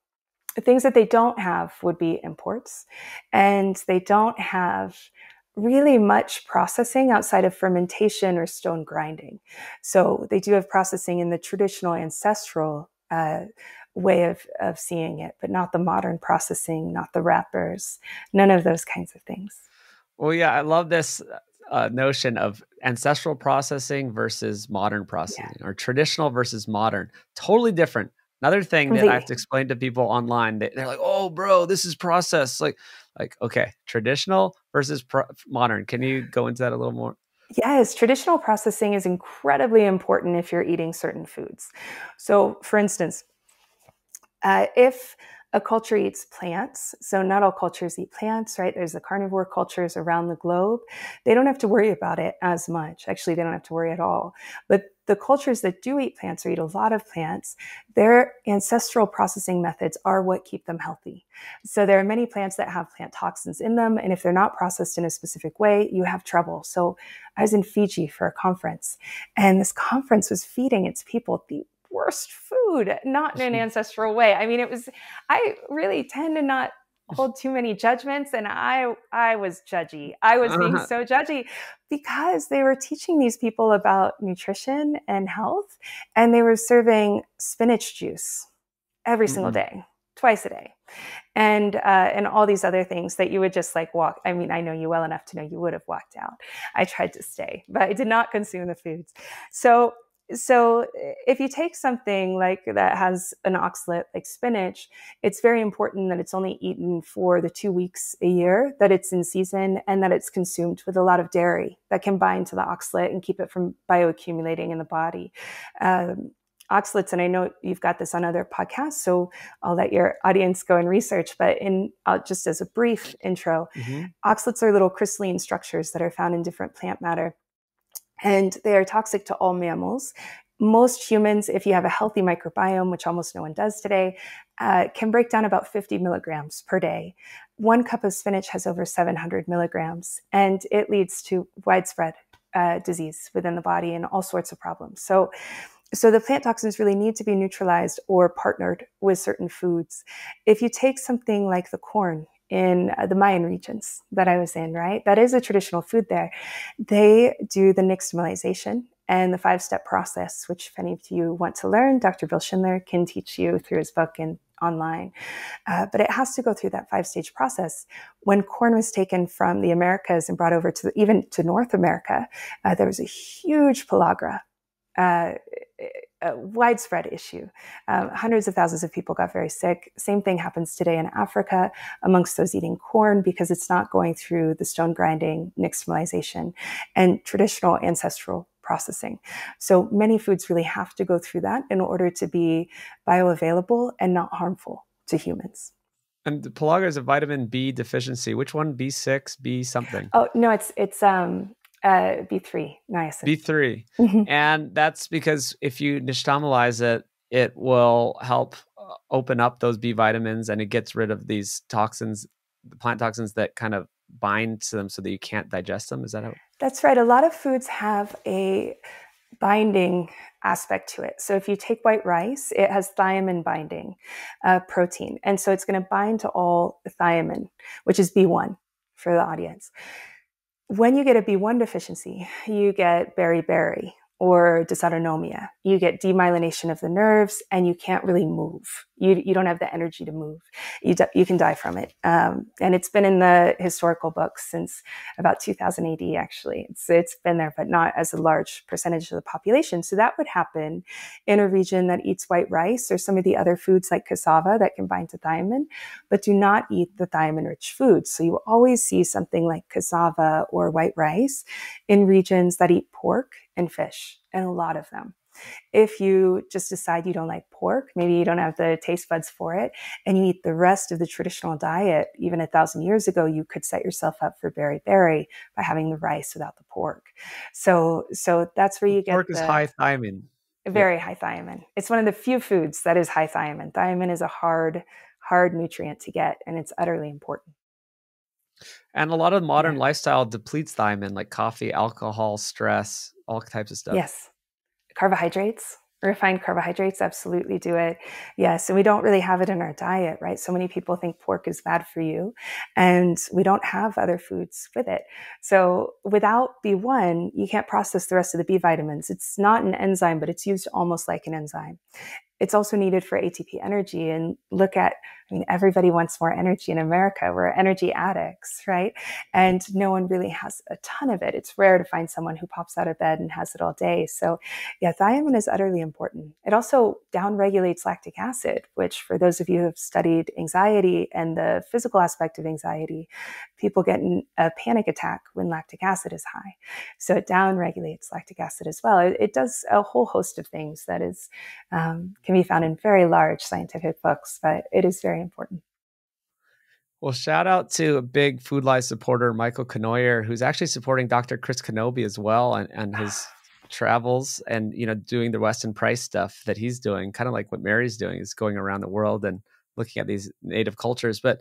The things that they don't have would be imports, and they don't have really much processing outside of fermentation or stone grinding. So they do have processing in the traditional ancestral uh, way of, of seeing it, but not the modern processing, not the wrappers, none of those kinds of things. Well, yeah, I love this uh, notion of ancestral processing versus modern processing yeah. or traditional versus modern. Totally different. Another thing that I have to explain to people online, they, they're like, "Oh, bro, this is processed." Like, like okay, traditional versus pro- modern. Can you go into that a little more? Yes, traditional processing is incredibly important if you're eating certain foods. So, for instance, uh, if a culture eats plants. So not all cultures eat plants, right? There's the carnivore cultures around the globe. They don't have to worry about it as much. Actually, they don't have to worry at all. But the cultures that do eat plants or eat a lot of plants, their ancestral processing methods are what keep them healthy. So there are many plants that have plant toxins in them. And if they're not processed in a specific way, you have trouble. So I was in Fiji for a conference and this conference was feeding its people the worst food, not in an ancestral way. I mean, it was, I really tend to not hold too many judgments and i i was judgy i was being uh-huh. so judgy because they were teaching these people about nutrition and health and they were serving spinach juice every mm-hmm. single day twice a day and uh, and all these other things that you would just like walk i mean i know you well enough to know you would have walked out i tried to stay but i did not consume the foods so so if you take something like that has an oxalate like spinach it's very important that it's only eaten for the two weeks a year that it's in season and that it's consumed with a lot of dairy that can bind to the oxalate and keep it from bioaccumulating in the body. Um, oxalates and i know you've got this on other podcasts so i'll let your audience go and research but in uh, just as a brief intro mm-hmm. oxalates are little crystalline structures that are found in different plant matter and they are toxic to all mammals. Most humans, if you have a healthy microbiome, which almost no one does today, uh, can break down about 50 milligrams per day. One cup of spinach has over 700 milligrams, and it leads to widespread uh, disease within the body and all sorts of problems. So, so the plant toxins really need to be neutralized or partnered with certain foods. If you take something like the corn in uh, the Mayan regions that I was in, right? That is a traditional food there. They do the nixtamalization and the five step process, which if any of you want to learn, Dr. Bill Schindler can teach you through his book and online. Uh, but it has to go through that five stage process. When corn was taken from the Americas and brought over to even to North America, uh, there was a huge pellagra. Uh, a widespread issue. Um, hundreds of thousands of people got very sick. Same thing happens today in Africa amongst those eating corn because it's not going through the stone grinding, nixtamalization, and traditional ancestral processing. So many foods really have to go through that in order to be bioavailable and not harmful to humans. And the pellagra is a vitamin B deficiency. Which one? B six, B something. Oh no, it's it's um uh, B3 niacin. B3. Mm-hmm. And that's because if you nixtamalize it, it will help open up those B vitamins and it gets rid of these toxins, the plant toxins that kind of bind to them so that you can't digest them. Is that how? That's right. A lot of foods have a binding aspect to it. So if you take white rice, it has thiamine binding uh, protein. And so it's going to bind to all the thiamine, which is B1 for the audience. When you get a B1 deficiency, you get beriberi, or dysautonomia. You get demyelination of the nerves and you can't really move. You, you don't have the energy to move. You, you can die from it. Um, and it's been in the historical books since about 2000 AD, actually. It's, it's been there, but not as a large percentage of the population. So that would happen in a region that eats white rice or some of the other foods like cassava that can bind to thiamine, but do not eat the thiamine rich foods. So you always see something like cassava or white rice in regions that eat pork and fish, and a lot of them. If you just decide you don't like pork, maybe you don't have the taste buds for it, and you eat the rest of the traditional diet, even a thousand years ago, you could set yourself up for beriberi by having the rice without the pork. So, so that's where you get pork is high thiamine. Very yeah. high thiamine. It's one of the few foods that is high thiamine. Thiamine is a hard, hard nutrient to get, and it's utterly important. And a lot of modern yeah. lifestyle depletes thiamine, like coffee, alcohol, stress, all types of stuff. Yes. Carbohydrates, refined carbohydrates absolutely do it. Yes. And we don't really have it in our diet, right? So many people think pork is bad for you and we don't have other foods with it. So without B1, you can't process the rest of the B vitamins. It's not an enzyme, but it's used almost like an enzyme it's also needed for ATP energy. And look at, I mean, everybody wants more energy in America. We're energy addicts, right? And no one really has a ton of it. It's rare to find someone who pops out of bed and has it all day. So, yeah, thiamine is utterly important. It also downregulates lactic acid, which, for those of you who have studied anxiety and the physical aspect of anxiety, people get a panic attack when lactic acid is high. So, it downregulates lactic acid as well. It, it does a whole host of things that is um, can be found in very large scientific books, but it is very important. Well, shout out to a big Food Lies supporter, Michael Cournoyer, who's actually supporting Dr. Chris Knobbe as well and, and his travels and, you know, doing the Weston Price stuff that he's doing, kind of like what Mary's doing, is going around the world and looking at these native cultures. But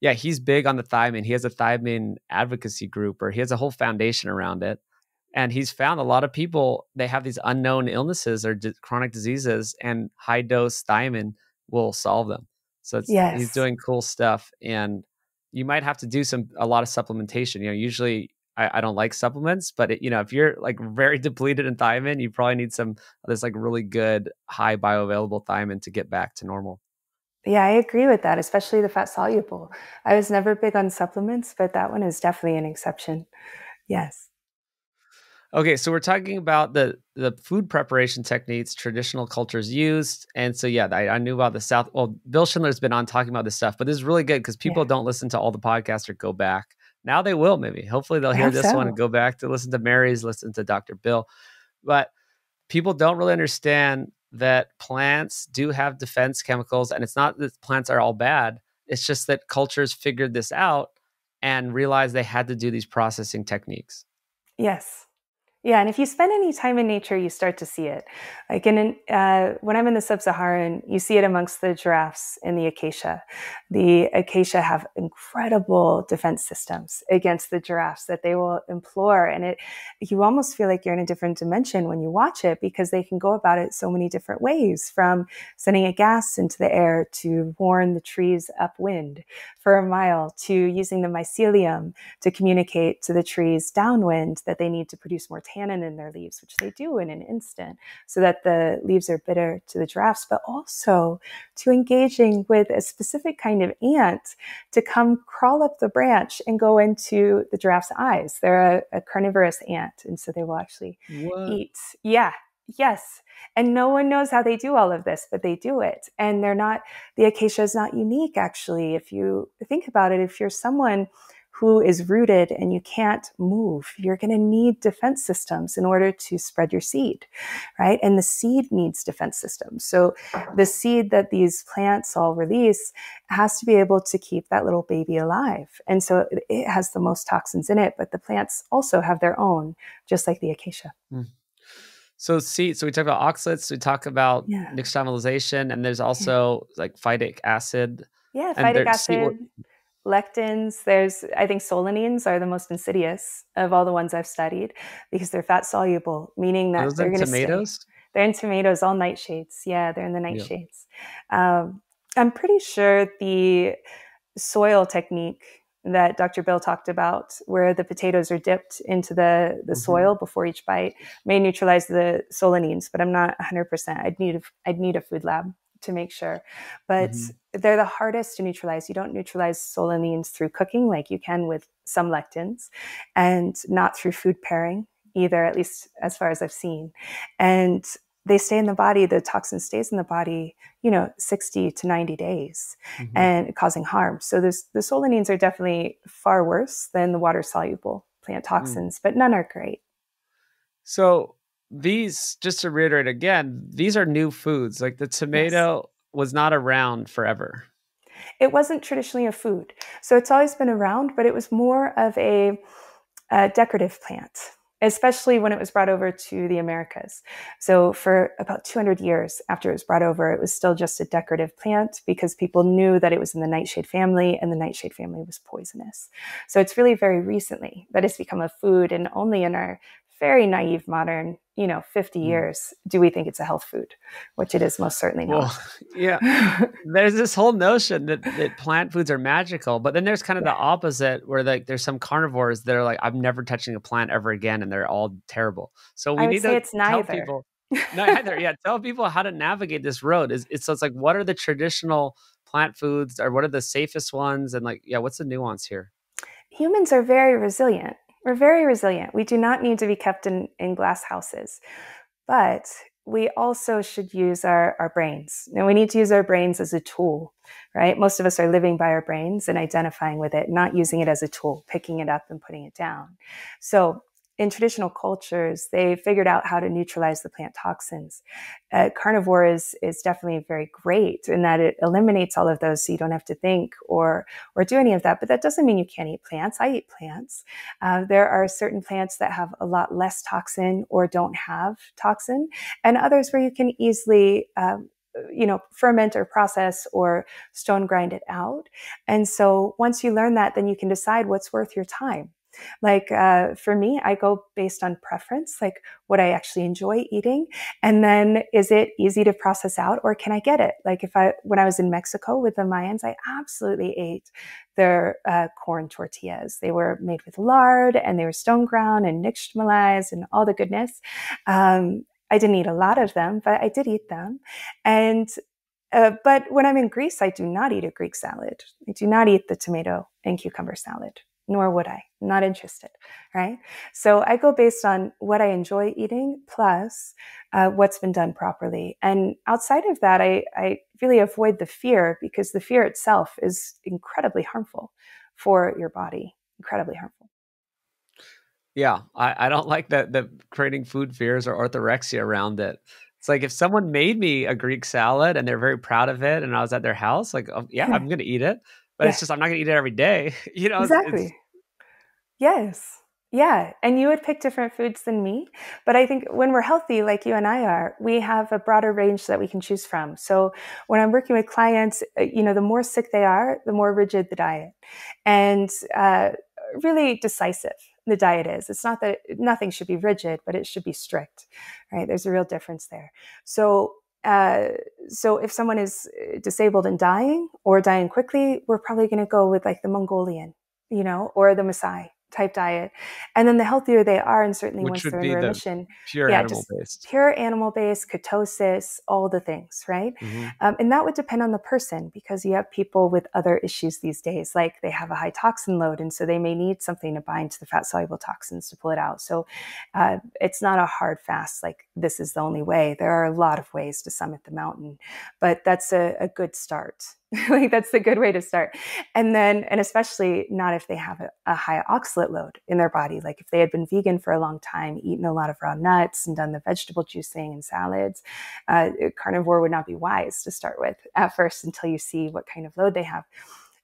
yeah, he's big on the thiamine. He has a thiamine advocacy group or he has a whole foundation around it and he's found a lot of people they have these unknown illnesses or d- chronic diseases and high dose thiamine will solve them so yes. he's doing cool stuff and you might have to do some a lot of supplementation you know usually I, I don't like supplements but it, you know if you're like very depleted in thiamine you probably need some this like really good high bioavailable thiamine to get back to normal yeah, I agree with that, especially the fat soluble. I was never big on supplements, but that one is definitely an exception. Yes. Okay, so we're talking about the the food preparation techniques traditional cultures used, and so yeah, I, I knew about the South. Well, Bill Schindler's been on talking about this stuff, but this is really good because people yeah. don't listen to all the podcasts or go back. Now they will, maybe. Hopefully, they'll hear this so. one and go back to listen to Mary's, listen to Dr. Bill. But people don't really understand that plants do have defense chemicals, and it's not that plants are all bad. It's just that cultures figured this out and realized they had to do these processing techniques. Yes. Yeah, and if you spend any time in nature, you start to see it. Like in uh, when I'm in the sub-Saharan, you see it amongst the giraffes in the acacia. The acacia have incredible defense systems against the giraffes that they will implore, and it you almost feel like you're in a different dimension when you watch it because they can go about it so many different ways, from sending a gas into the air to warn the trees upwind for a mile, to using the mycelium to communicate to the trees downwind that they need to produce more tannin in their leaves, which they do in an instant, so that the leaves are bitter to the giraffes, but also to engaging with a specific kind of ant to come crawl up the branch and go into the giraffe's eyes. They're a, a carnivorous ant, and so they will actually what? eat. Yeah, yes. And no one knows how they do all of this, but they do it. And they're not, the acacia is not unique, actually. If you think about it, if you're someone who is rooted and you can't move. You're going to need defense systems in order to spread your seed, right? And the seed needs defense systems. So the seed that these plants all release has to be able to keep that little baby alive. And so it has the most toxins in it, but the plants also have their own, just like the acacia. Mm. So see, so we talk about oxalates, we talk about yeah. nixtamalization, and there's also yeah. like phytic acid. Yeah, phytic acid lectins. There's, I think, solanines are the most insidious of all the ones I've studied because they're fat soluble, meaning that Those they're going to tomatoes. Stay. They're in tomatoes, all nightshades. Yeah, they're in the nightshades. Um, I'm pretty sure the soil technique that Dr. Bill talked about, where the potatoes are dipped into the, the mm-hmm. soil before each bite, may neutralize the solanines, but I'm not 100%. I'd need a, I'd need a food lab to make sure. But mm-hmm. They're the hardest to neutralize. You don't neutralize solanines through cooking like you can with some lectins, and not through food pairing either, at least as far as I've seen. And they stay in the body, the toxin stays in the body, you know, 60 to 90 days mm-hmm. and causing harm. So this, the solanines are definitely far worse than the water soluble plant mm. toxins, mm. but none are great. So these, just to reiterate again, these are new foods. Like the tomato. Was not around forever. It wasn't traditionally a food. So it's always been around, but it was more of a, a decorative plant especially when it was brought over to the Americas. So, for about 200 years after it was brought over, it was still just a decorative plant because people knew that it was in the nightshade family and the nightshade family was poisonous. So, it's really very recently that it's become a food, and only in our very naive modern you know 50 mm. years do we think it's a health food? Which it is most certainly not. Well, yeah. There's this whole notion that, that plant foods are magical but then there's kind of yeah. the opposite where like there's some carnivores that are like i'm never touching a plant ever again and they're all terrible. So we need to it's tell neither. people neither yeah tell people how to navigate this road. Is it's so it's like what are the traditional plant foods or what are the safest ones? And like yeah what's the nuance here? Humans are very resilient we're very resilient. We do not need to be kept in, in glass houses. But we also should use our, our brains. And we need to use our brains as a tool, right? Most of us are living by our brains and identifying with it, not using it as a tool, picking it up and putting it down. So in traditional cultures, they figured out how to neutralize the plant toxins. Uh, carnivore is, is definitely very great in that it eliminates all of those so you don't have to think or, or do any of that. But that doesn't mean you can't eat plants. I eat plants. Uh, there are certain plants that have a lot less toxin or don't have toxin, and others where you can easily um, you know, ferment or process or stone grind it out. And so once you learn that, then you can decide what's worth your time. Like uh, for me, I go based on preference, like what I actually enjoy eating, and then is it easy to process out, or can I get it? Like if I when I was in Mexico with the Mayans, I absolutely ate their uh, corn tortillas. They were made with lard, and they were stone ground and nixtamalized and all the goodness. Um, I didn't eat a lot of them, but I did eat them, and uh, but when I'm in Greece, I do not eat a Greek salad. I do not eat the tomato and cucumber salad nor would I. I'm not interested, right? So I go based on what I enjoy eating plus uh, what's been done properly. And outside of that, I, I really avoid the fear because the fear itself is incredibly harmful for your body, incredibly harmful. Yeah, I, I don't like that that creating food fears or orthorexia around it. It's like if someone made me a Greek salad and they're very proud of it, and I was at their house, like, oh, yeah, I'm gonna eat it but yeah. it's just I'm not gonna eat it every day. You know, exactly. It's, yes. Yeah, and you would pick different foods than me. But I think when we're healthy, like you and I are, we have a broader range that we can choose from. So when I'm working with clients, uh, you know, the more sick they are, the more rigid the diet, and uh, really decisive the diet is. It's not that nothing should be rigid, but it should be strict, right? There's a real difference there. So uh, so if someone is uh, disabled and dying or dying quickly, we're probably going to go with like the Mongolian, you know, or the Maasai type diet. And then the healthier they are, and certainly Which once they're in remission, pure yeah, animal based, pure animal based, ketosis, all the things, right? Mm-hmm. Um, and that would depend on the person because you have people with other issues these days, like they have a high toxin load, and so they may need something to bind to the fat soluble toxins to pull it out. So uh, it's not a hard fast like this is the only way. There are a lot of ways to summit the mountain, but that's a, a good start. like that's a good way to start. And then, and especially not if they have a, a, high oxalate load in their body. Like if they had been vegan for a long time, eaten a lot of raw nuts and done the vegetable juicing and salads, uh, carnivore would not be wise to start with at first until you see what kind of load they have.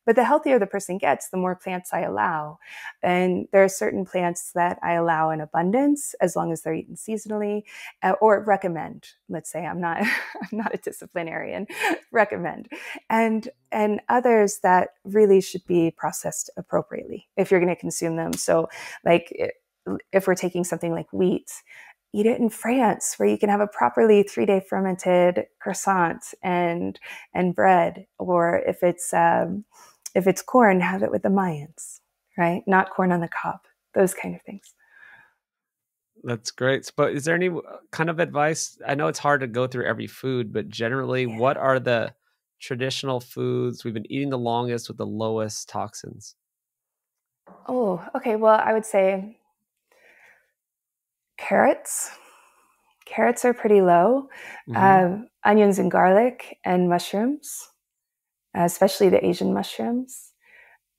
But the healthier the person gets, the more plants I allow. And there are certain plants that I allow in abundance as long as they're eaten seasonally uh, or recommend. Let's say I'm not I'm not a disciplinarian, recommend. And and others that really should be processed appropriately if you're going to consume them. So like if we're taking something like wheat, eat it in France where you can have a properly three day fermented croissant and and bread. Or if it's um, if it's corn, have it with the Mayans, right? Not corn on the cob. Those kind of things. That's great. But is there any uh, kind of advice? I know it's hard to go through every food, but generally, yeah. what are the traditional foods we've been eating the longest with the lowest toxins? Oh, okay. Well, I would say carrots. Carrots are pretty low. Mm-hmm. Uh, onions and garlic and mushrooms, especially the Asian mushrooms.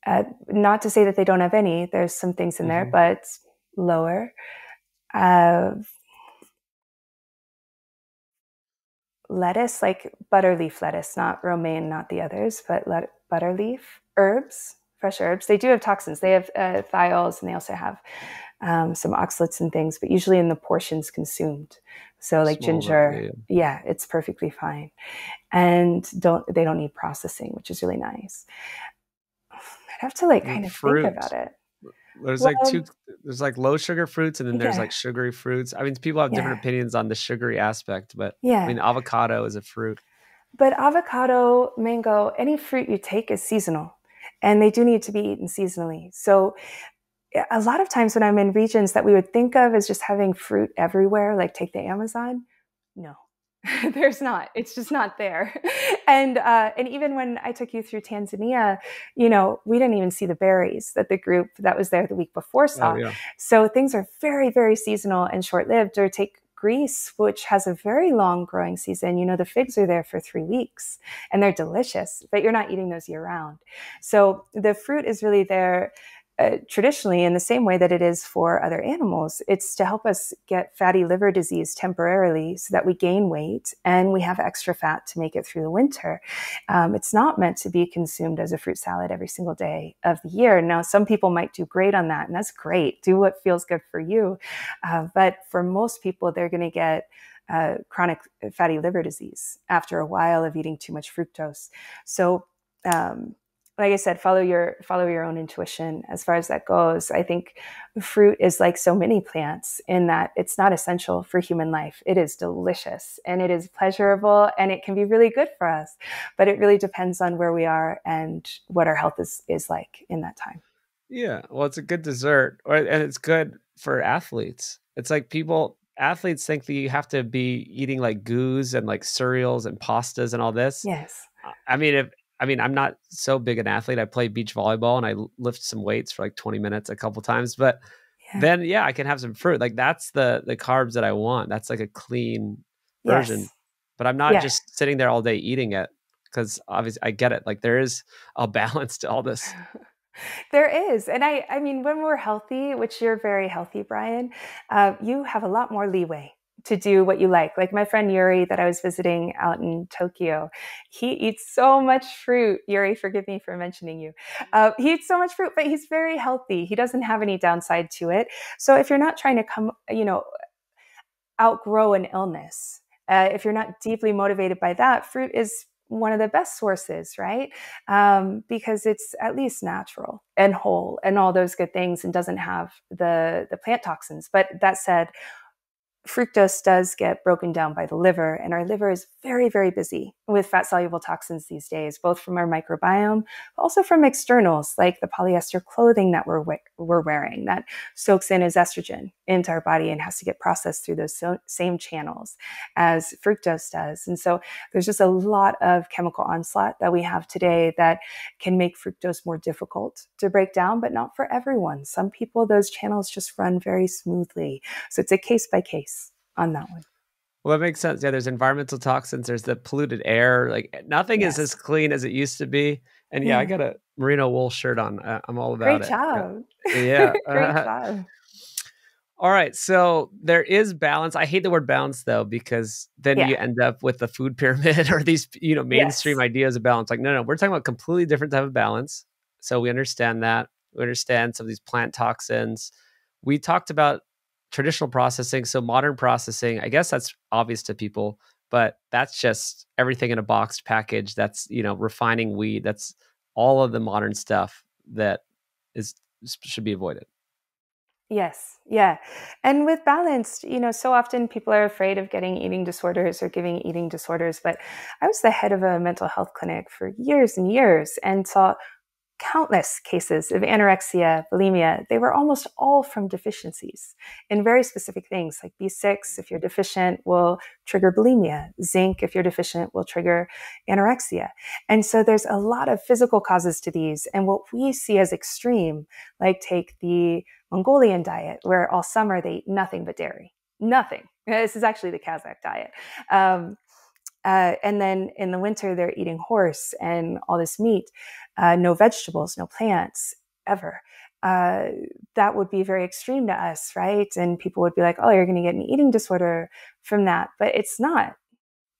Uh, not to say that they don't have any. There's some things in mm-hmm. there, but lower. Uh, lettuce, like butter leaf lettuce, not romaine, not the others, but let- butter leaf. Herbs, fresh herbs. They do have toxins. They have uh, thiols, and they also have um, some oxalates and things, but usually in the portions consumed. So like ginger, yeah. yeah, it's perfectly fine, and don't they don't need processing, which is really nice. I'd have to like kind of fruit. think about it. There's well, like two. There's like low sugar fruits, and then there's yeah. like sugary fruits. I mean, people have different yeah. opinions on the sugary aspect, but yeah, I mean, avocado is a fruit. But avocado, mango, any fruit you take is seasonal and they do need to be eaten seasonally. So a lot of times when I'm in regions that we would think of as just having fruit everywhere, like take the Amazon, no, there's not. It's just not there. And uh, and even when I took you through Tanzania, you know, we didn't even see the berries that the group that was there the week before saw. Oh, yeah. So things are very very seasonal and short lived. Or take Greece, which has a very long growing season. You know, the figs are there for three weeks and they're delicious, but you're not eating those year round. So the fruit is really there uh, traditionally in the same way that it is for other animals. It's to help us get fatty liver disease temporarily so that we gain weight and we have extra fat to make it through the winter. Um, it's not meant to be consumed as a fruit salad every single day of the year. Now, some people might do great on that, and that's great. Do what feels good for you. Uh, but for most people, they're going to get uh, chronic fatty liver disease after a while of eating too much fructose. So, um, like I said, follow your follow your own intuition as far as that goes. I think fruit is like so many plants in that it's not essential for human life. It is delicious and it is pleasurable and it can be really good for us. But it really depends on where we are and what our health is is like in that time. Yeah, well, it's a good dessert, or and it's good for athletes. It's like people athletes think that you have to be eating like goos and like cereals and pastas and all this. Yes. I mean, if I mean, I'm not so big an athlete. I play beach volleyball and I lift some weights for like 20 minutes a couple times, but yeah. then yeah, I can have some fruit. Like that's the the carbs that I want. That's like a clean version. Yes. But I'm not yeah. just sitting there all day eating it because obviously I get it. Like there is a balance to all this. there is and i i mean when we're healthy which you're very healthy brian uh, you have a lot more leeway to do what you like. Like my friend Yuri that I was visiting out in Tokyo, he eats so much fruit. Yuri, forgive me for mentioning you. Uh, he eats so much fruit, but he's very healthy. He doesn't have any downside to it. So if you're not trying to come, you know, outgrow an illness, uh, if you're not deeply motivated by that, fruit is one of the best sources, right? Um, because it's at least natural and whole and all those good things and doesn't have the the plant toxins. But that said, fructose does get broken down by the liver, and our liver is very, very busy with fat soluble toxins these days, both from our microbiome, but also from externals like the polyester clothing that we're, we're wearing that soaks in as estrogen into our body and has to get processed through those so, same channels as fructose does. And so there's just a lot of chemical onslaught that we have today that can make fructose more difficult to break down, but not for everyone. Some people, those channels just run very smoothly. So it's a case by case on that one. Well, that makes sense. Yeah, there's environmental toxins. There's the polluted air. Like nothing yes. is as clean as it used to be. And yeah, yeah. I got a merino wool shirt on. Uh, I'm all about Great it. Job. Yeah. Great uh, job. All right. So there is balance. I hate the word balance though, because then yeah. you end up with the food pyramid or these, you know, mainstream yes. ideas of balance. Like, no, no, we're talking about completely different type of balance. So we understand that. We understand some of these plant toxins. We talked about traditional processing. So modern processing, I guess that's obvious to people, but that's just everything in a boxed package. That's, you know, refining wheat. That's all of the modern stuff that is should be avoided. Yes, yeah. And with balance, you know, so often people are afraid of getting eating disorders or giving eating disorders. But I was the head of a mental health clinic for years and years and saw countless cases of anorexia, bulimia. They were almost all from deficiencies in very specific things like B6, if you're deficient, will trigger bulimia. Zinc, if you're deficient, will trigger anorexia. And so there's a lot of physical causes to these. And what we see as extreme, like take the Mongolian diet, where all summer they eat nothing but dairy. Nothing. This is actually the Kazakh diet. Um, uh, and then in the winter, they're eating horse and all this meat, uh, no vegetables, no plants ever. Uh, that would be very extreme to us, right? And people would be like, oh, you're going to get an eating disorder from that. But it's not.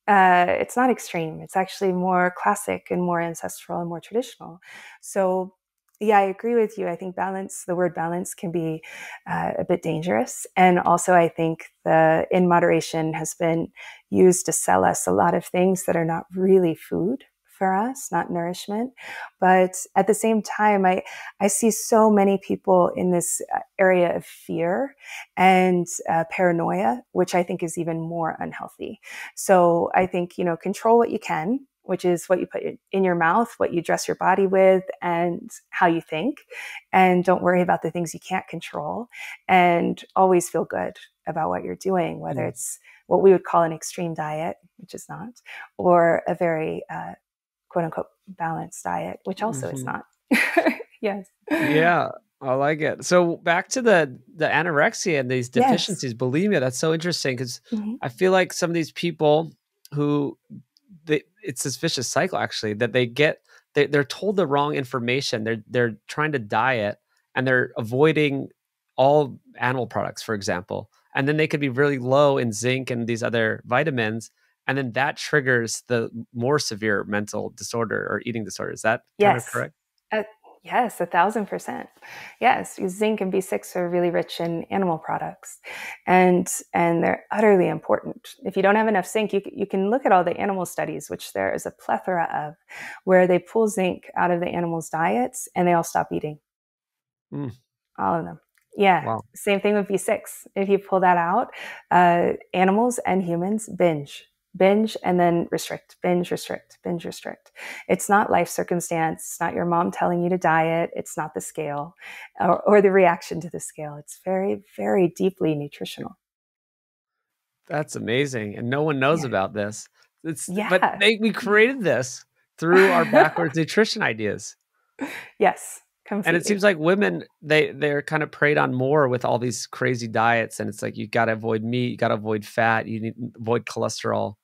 Uh, it's not extreme. It's actually more classic and more ancestral and more traditional. So yeah, I agree with you. I think balance, the word balance can be uh, a bit dangerous. And also, I think the in moderation has been used to sell us a lot of things that are not really food for us, not nourishment. But at the same time, I, I see so many people in this uh, area of fear and uh, paranoia, which I think is even more unhealthy. So I think, you know, control what you can which is what you put in your mouth, what you dress your body with, and how you think. And don't worry about the things you can't control. And always feel good about what you're doing, whether mm. it's what we would call an extreme diet, which is not, or a very uh, quote unquote balanced diet, which also mm-hmm. is not. yes. Yeah. I like it. So back to the the anorexia and these deficiencies, yes. bulimia. That's so interesting because mm-hmm. I feel like some of these people who they, it's this vicious cycle actually that they get they, they're told the wrong information they're they're trying to diet and they're avoiding all animal products for example and then they could be really low in zinc and these other vitamins and then that triggers the more severe mental disorder or eating disorder is that yes. kind of correct uh, Yes, a thousand percent. Yes, zinc and B6 are really rich in animal products, and and they're utterly important. If you don't have enough zinc, you you can look at all the animal studies, which there is a plethora of, where they pull zinc out of the animals' diets and they all stop eating. Mm. All of them. Yeah. Wow. Same thing with B6. If you pull that out, uh, animals and humans binge binge and then restrict, binge, restrict, binge, restrict. It's not life circumstance. It's not your mom telling you to diet. It's not the scale or, or the reaction to the scale. It's very, very deeply nutritional. That's amazing. And no one knows yeah. about this. It's, yeah. But they, we created this through our backwards nutrition ideas. Yes. Completely. And it seems like women they they're kind of preyed on more with all these crazy diets, and it's like you got to avoid meat, you got to avoid fat, you need avoid cholesterol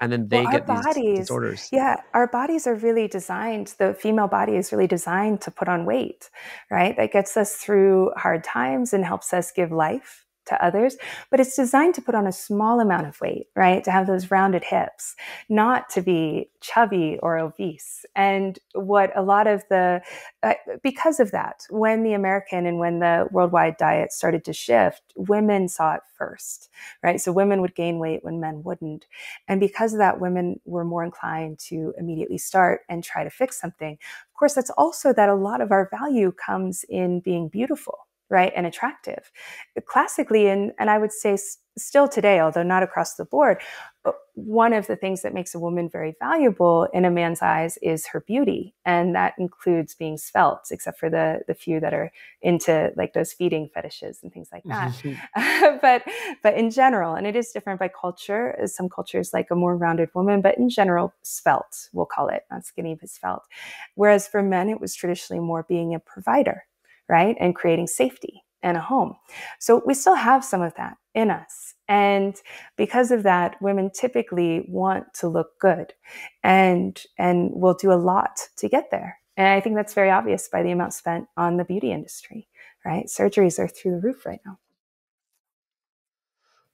and then they well, get these bodies, disorders. Yeah, our bodies are really designed, the female body is really designed to put on weight, right? That gets us through hard times and helps us give life to others, but it's designed to put on a small amount of weight, right? To have those rounded hips, not to be chubby or obese. And what a lot of the, uh, because of that, when the American and when the worldwide diet started to shift, women saw it first, right? So women would gain weight when men wouldn't. And because of that, women were more inclined to immediately start and try to fix something. Of course, that's also that a lot of our value comes in being beautiful right and attractive. Classically and and i would say s- still today although not across the board uh, one of the things that makes a woman very valuable in a man's eyes is her beauty and that includes being svelte except for the the few that are into like those feeding fetishes and things like that. Mm-hmm. But but in general and it is different by culture uh, some cultures like a more rounded woman but in general svelte we'll call it not skinny but svelte. Whereas for men it was traditionally more being a provider right? And creating safety and a home. So we still have some of that in us. And because of that, women typically want to look good and, and will do a lot to get there. And I think that's very obvious by the amount spent on the beauty industry, right? Surgeries are through the roof right now.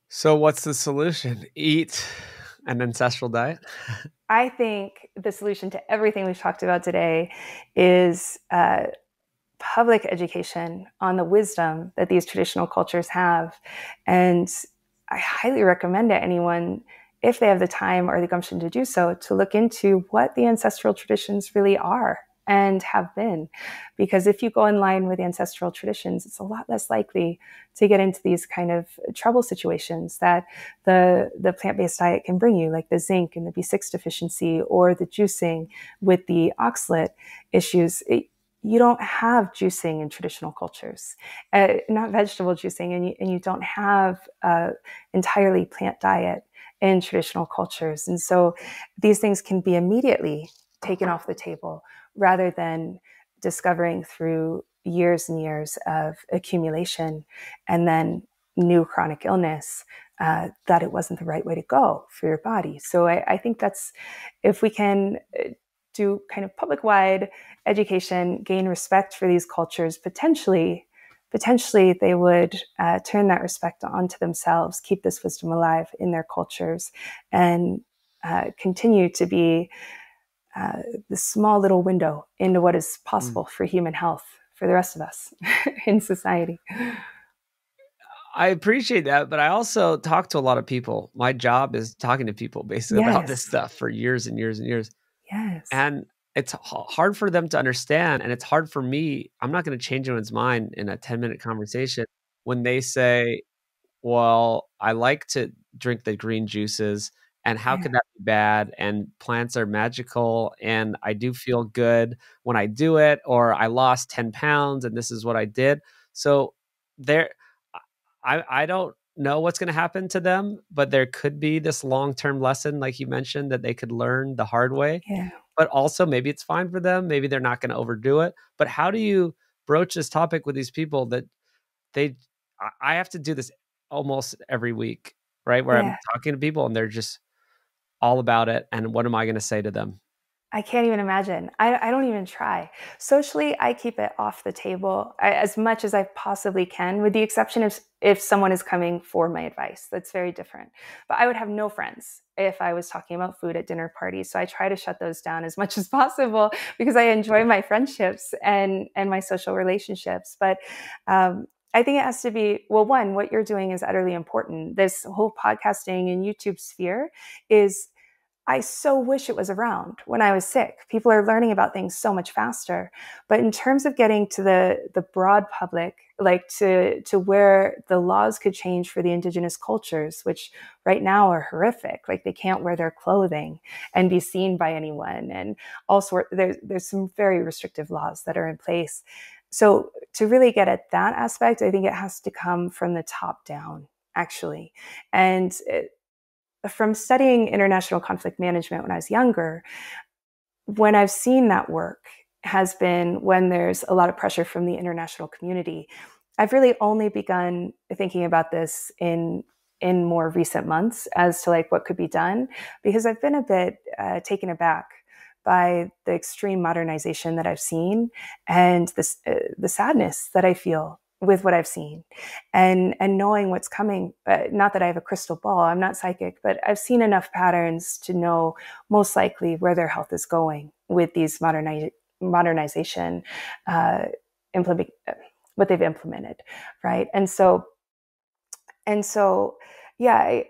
So, what's the solution? Eat an ancestral diet? I think the solution to everything we've talked about today is uh, public education on the wisdom that these traditional cultures have. And I highly recommend to anyone, if they have the time or the gumption to do so, to look into what the ancestral traditions really are and have been. Because if you go in line with ancestral traditions, it's a lot less likely to get into these kind of trouble situations that the, the plant based diet can bring you, like the zinc and the B6 deficiency or the juicing with the oxalate issues. It, you don't have juicing in traditional cultures, uh, not vegetable juicing, and you, and you don't have uh, entirely plant diet in traditional cultures. And so these things can be immediately taken off the table rather than discovering through years and years of accumulation and then new chronic illness uh, that it wasn't the right way to go for your body. So I, I think that's if we can uh, do kind of public wide education, gain respect for these cultures, potentially, potentially they would uh, turn that respect onto themselves, keep this wisdom alive in their cultures, and uh, continue to be uh, the small little window into what is possible mm. for human health for the rest of us in society. I appreciate that, but I also talk to a lot of people. My job is talking to people basically yes. about this stuff for years and years and years. Yes. And it's hard for them to understand. And it's hard for me. I'm not going to change anyone's mind in a 10 minute conversation when they say, well, I like to drink the green juices. And how yeah. could that be bad? And plants are magical. And I do feel good when I do it. Or I lost 10 pounds and this is what I did. So there, I, I don't know what's going to happen to them, but there could be this long term lesson, like you mentioned, that they could learn the hard way. Yeah. But also, maybe it's fine for them. Maybe they're not going to overdo it. But how do you broach this topic with these people that they, I have to do this almost every week, right? Where yeah. I'm talking to people and they're just all about it. And what am I going to say to them? I can't even imagine. I, I, don't even try. Socially, I keep it off the table as much as I possibly can, with the exception of if someone is coming for my advice. That's very different. But I would have no friends if I was talking about food at dinner parties. So I try to shut those down as much as possible because I enjoy my friendships and and my social relationships. But um, I think it has to be well, one, what you're doing is utterly important. This whole podcasting and YouTube sphere is I so wish it was around when I was sick. People are learning about things so much faster. But in terms of getting to the the broad public, like to to where the laws could change for the indigenous cultures, which right now are horrific. Like they can't wear their clothing and be seen by anyone, and all sort. There's there's some very restrictive laws that are in place. So to really get at that aspect, I think it has to come from the top down actually. And from studying international conflict management when I was younger, when I've seen that work has been when there's a lot of pressure from the international community. I've really only begun thinking about this in in more recent months as to like what could be done because I've been a bit uh, taken aback by the extreme modernization that I've seen and this uh, the sadness that I feel with what I've seen and and knowing what's coming. Uh, not that I have a crystal ball, I'm not psychic, but I've seen enough patterns to know most likely where their health is going with these moderni- modernization uh, implement what they've implemented, right? And so and so yeah, I,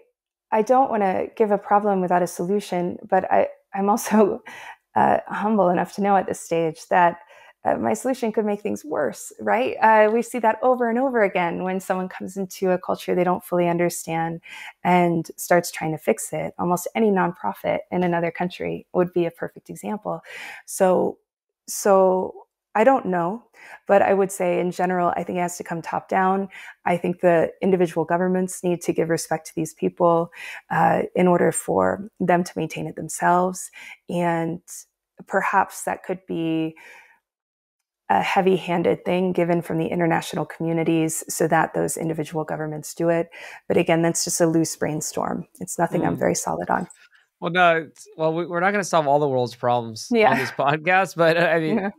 I don't want to give a problem without a solution, but I I'm also uh, humble enough to know at this stage that uh, my solution could make things worse, right? Uh, we see that over and over again when someone comes into a culture they don't fully understand and starts trying to fix it. Almost any nonprofit in another country would be a perfect example. So, so I don't know, but I would say in general, I think it has to come top down. I think the individual governments need to give respect to these people uh, in order for them to maintain it themselves. And perhaps that could be a heavy handed thing given from the international communities so that those individual governments do it. But again, that's just a loose brainstorm. It's nothing mm. I'm very solid on. Well, no, well, we're not going to solve all the world's problems yeah. on this podcast, but uh, I mean, yeah.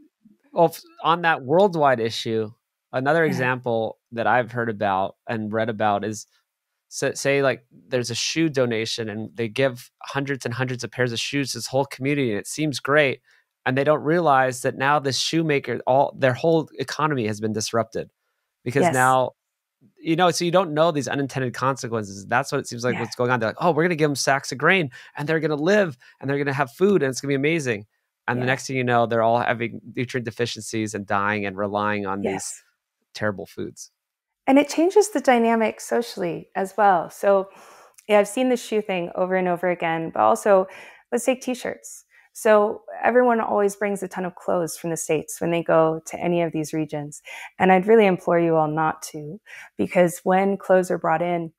well, on that worldwide issue, another yeah. example that I've heard about and read about is so, say like there's a shoe donation and they give hundreds and hundreds of pairs of shoes to this whole community and it seems great and they don't realize that now this shoemaker all their whole economy has been disrupted because yes. now you know so you don't know these unintended consequences that's what it seems like yeah. what's going on they're like oh we're going to give them sacks of grain and they're going to live and they're going to have food and it's going to be amazing and yeah. the next thing you know they're all having nutrient deficiencies and dying and relying on yes. these terrible foods and it changes the dynamic socially as well so yeah i've seen the shoe thing over and over again but also let's take t-shirts so everyone always brings a ton of clothes from the States when they go to any of these regions. And I'd really implore you all not to, because when clothes are brought in,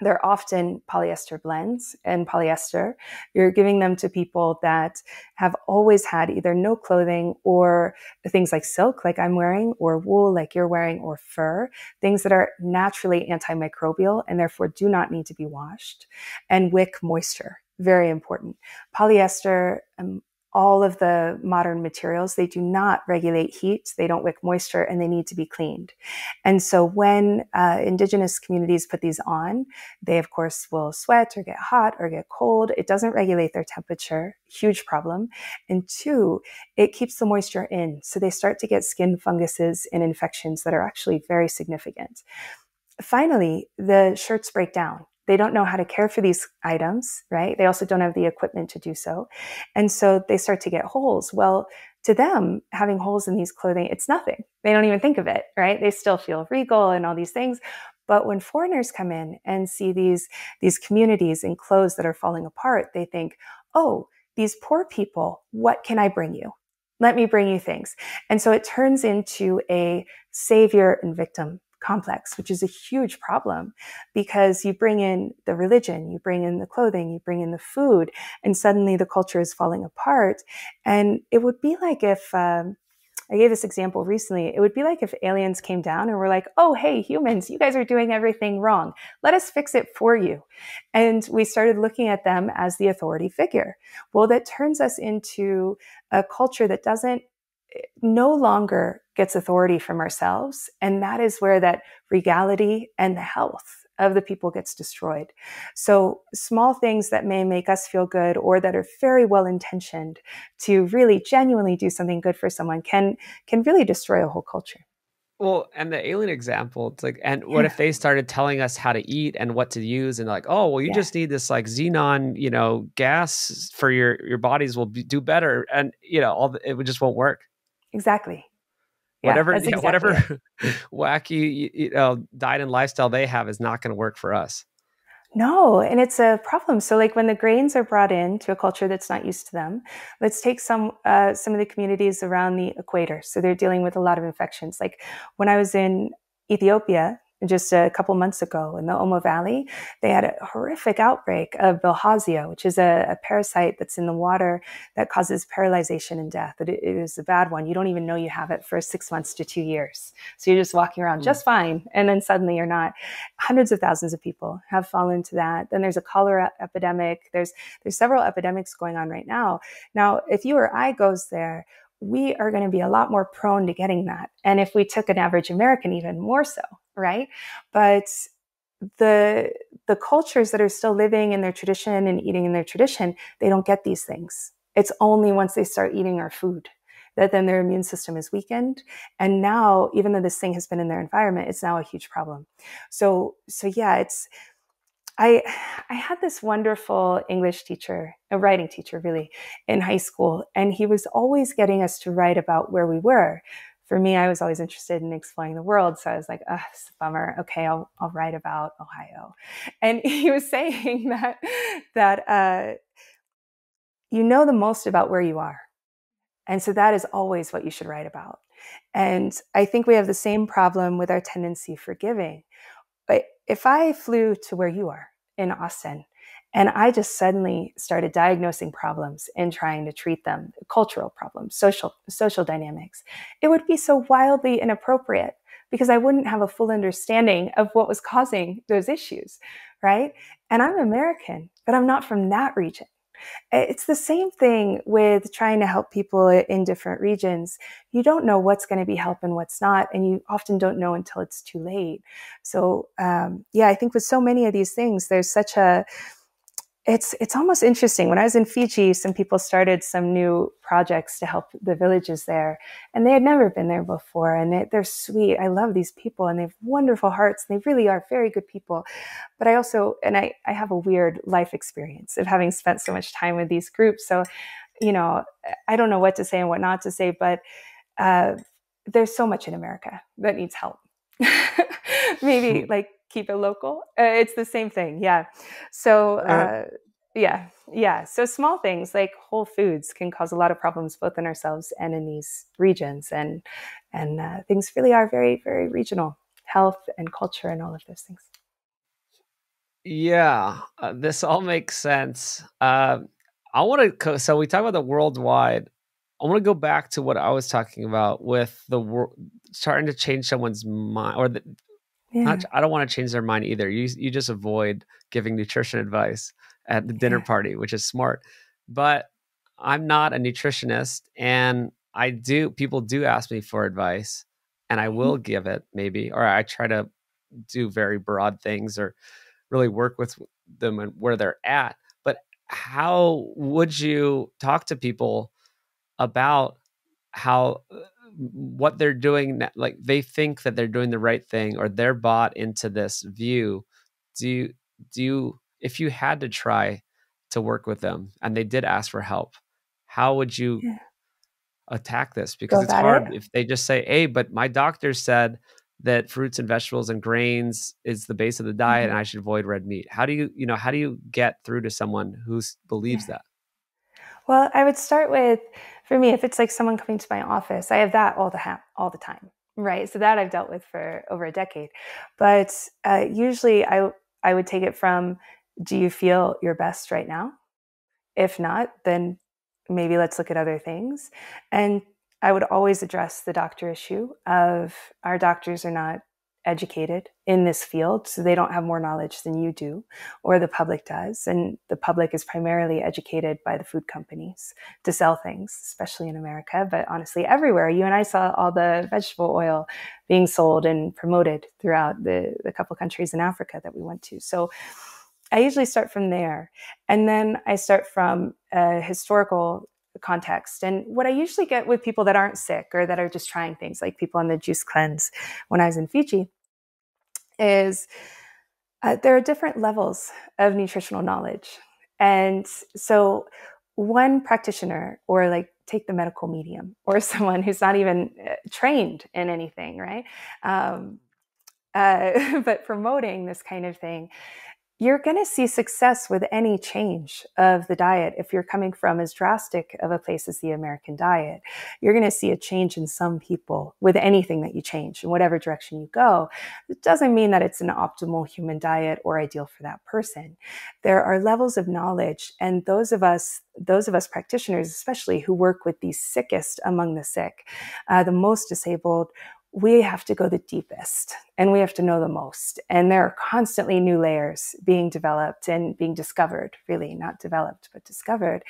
they're often polyester blends and polyester. You're giving them to people that have always had either no clothing or things like silk, like I'm wearing, or wool, like you're wearing, or fur, things that are naturally antimicrobial and therefore do not need to be washed and wick moisture very important. Polyester, um, all of the modern materials, they do not regulate heat, they don't wick moisture, and they need to be cleaned. And so when uh, indigenous communities put these on, they of course will sweat or get hot or get cold. It doesn't regulate their temperature, huge problem. And two, it keeps the moisture in. So they start to get skin funguses and infections that are actually very significant. Finally, the shirts break down. They don't know how to care for these items, right? They also don't have the equipment to do so. And so they start to get holes. Well, to them, having holes in these clothing, it's nothing. They don't even think of it, right? They still feel regal and all these things. But when foreigners come in and see these, these communities in clothes that are falling apart, they think, oh, these poor people, what can I bring you? Let me bring you things. And so it turns into a savior and victim complex, which is a huge problem because you bring in the religion, you bring in the clothing, you bring in the food, and suddenly the culture is falling apart. And it would be like if, um, I gave this example recently. It would be like if aliens came down and were like, oh, hey, humans, you guys are doing everything wrong. Let us fix it for you. And we started looking at them as the authority figure. Well, that turns us into a culture that doesn't no longer gets authority from ourselves. And that is where that regality and the health of the people gets destroyed. So small things that may make us feel good or that are very well intentioned to really genuinely do something good for someone can can really destroy a whole culture. Well, and the alien example, it's like, and what yeah. if they started telling us how to eat and what to use, and like, oh, well, you yeah. just need this like xenon, you know, gas for your your bodies will be, do better, and you know, all the, it just won't work. Exactly. Yeah, whatever exactly whatever wacky you know, diet and lifestyle they have is not going to work for us. No, and it's a problem. So, like when the grains are brought in to a culture that's not used to them, let's take some uh, some of the communities around the equator. So they're dealing with a lot of infections. Like when I was in Ethiopia just a couple months ago in the Omo Valley, they had a horrific outbreak of bilharzia, which is a, a parasite that's in the water that causes paralyzation and death. It, it is a bad one. You don't even know you have it for six months to two years. So you're just walking around mm. just fine. And then suddenly you're not. Hundreds of thousands of people have fallen to that. Then there's a cholera epidemic. There's, there's several epidemics going on right now. Now, if you or I goes there, we are going to be a lot more prone to getting that. And if we took an average American, even more so, right? But the the cultures that are still living in their tradition and eating in their tradition, they don't get these things. It's only once they start eating our food that then their immune system is weakened. And now, even though this thing has been in their environment, it's now a huge problem. So, so yeah, it's I I had this wonderful English teacher, a writing teacher really, in high school, and he was always getting us to write about where we were. For me, I was always interested in exploring the world, so I was like, "Oh, it's a bummer. Okay, I'll I'll write about Ohio." And he was saying that that uh, you know the most about where you are, and so that is always what you should write about. And I think we have the same problem with our tendency for giving if I flew to where you are in Austin and I just suddenly started diagnosing problems and trying to treat them, cultural problems, social, social dynamics, it would be so wildly inappropriate because I wouldn't have a full understanding of what was causing those issues, right? And I'm American, but I'm not from that region. It's the same thing with trying to help people in different regions. You don't know what's going to be help and what's not, and you often don't know until it's too late. So, um, yeah, I think with so many of these things, there's such a it's it's almost interesting. When I was in Fiji, some people started some new projects to help the villages there, and they had never been there before. And they, they're sweet. I love these people, and they have wonderful hearts. And they really are very good people. But I also, and I, I have a weird life experience of having spent so much time with these groups. So, you know, I don't know what to say and what not to say, but uh, there's so much in America that needs help. Maybe hmm. like keep it local. Uh, it's the same thing. Yeah. So, uh, yeah. Yeah. So small things like Whole Foods can cause a lot of problems both in ourselves and in these regions. And, and uh, things really are very, very regional health and culture and all of those things. Yeah. Uh, this all makes sense. Uh, I want to, so we talk about the worldwide. I want to go back to what I was talking about with the world starting to change someone's mind or the, yeah. Not, I don't want to change their mind either. You you just avoid giving nutrition advice at the dinner yeah. party, which is smart. But I'm not a nutritionist, and I do. People do ask me for advice, and I mm-hmm. will give it maybe, or I try to do very broad things or really work with them and where they're at. But how would you talk to people about how uh, what they're doing like they think that they're doing the right thing or they're bought into this view do you do you if you had to try to work with them and they did ask for help how would you yeah. attack this because Go it's hard it. if they just say hey but my doctor said that fruits and vegetables and grains is the base of the diet mm-hmm. and i should avoid red meat how do you you know how do you get through to someone who believes yeah. that well i would start with for me, if it's like someone coming to my office, I have that all the ha- all the time, right? So that I've dealt with for over a decade. But uh, usually, I I would take it from, do you feel your best right now? If not, then maybe let's look at other things. And I would always address the doctor issue of our doctors are not educated in this field, so they don't have more knowledge than you do, or the public does. And the public is primarily educated by the food companies to sell things, especially in America, but honestly, everywhere. You and I saw all the vegetable oil being sold and promoted throughout the, the couple countries in Africa that we went to. So I usually start from there. And then I start from a historical context. And what I usually get with people that aren't sick or that are just trying things, like people on the juice cleanse when I was in Fiji, is uh, there are different levels of nutritional knowledge. And so, one practitioner, or like take the medical medium, or someone who's not even uh, trained in anything, right? Um, uh, but promoting this kind of thing, you're going to see success with any change of the diet if you're coming from as drastic of a place as the American diet. You're going to see a change in some people with anything that you change in whatever direction you go. It doesn't mean that it's an optimal human diet or ideal for that person. There are levels of knowledge and those of us those of us practitioners, especially who work with the sickest among the sick, uh, the most disabled, we have to go the deepest and we have to know the most. And there are constantly new layers being developed and being discovered, really, not developed, but discovered.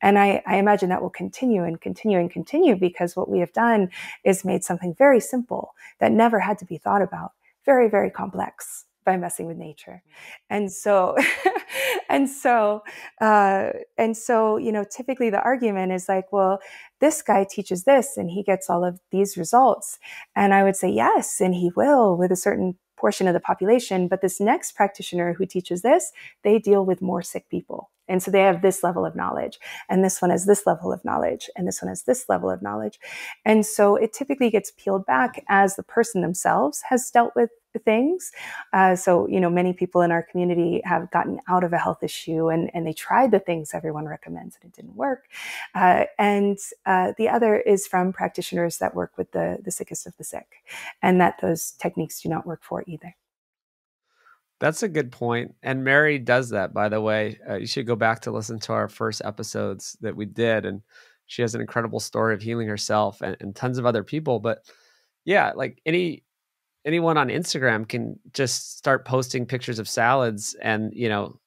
And I, I, imagine that will continue and continue and continue because what we have done is made something very simple that never had to be thought about, very, very complex by messing with nature. And so, and so, uh, and so, you know, typically the argument is like, well, this guy teaches this and he gets all of these results. And I would say, yes, and he will with a certain portion of the population. But this next practitioner who teaches this, they deal with more sick people. And so they have this level of knowledge, and this one has this level of knowledge, and this one has this level of knowledge. And so it typically gets peeled back as the person themselves has dealt with things. Uh, so, you know, many people in our community have gotten out of a health issue and, and they tried the things everyone recommends and it didn't work. Uh, and uh, the other is from practitioners that work with the, the sickest of the sick and that those techniques do not work for either. That's a good point. And Mary does that, by the way. Uh, you should go back to listen to our first episodes that we did. And she has an incredible story of healing herself and, and tons of other people. But yeah, like any anyone on Instagram can just start posting pictures of salads and, you know,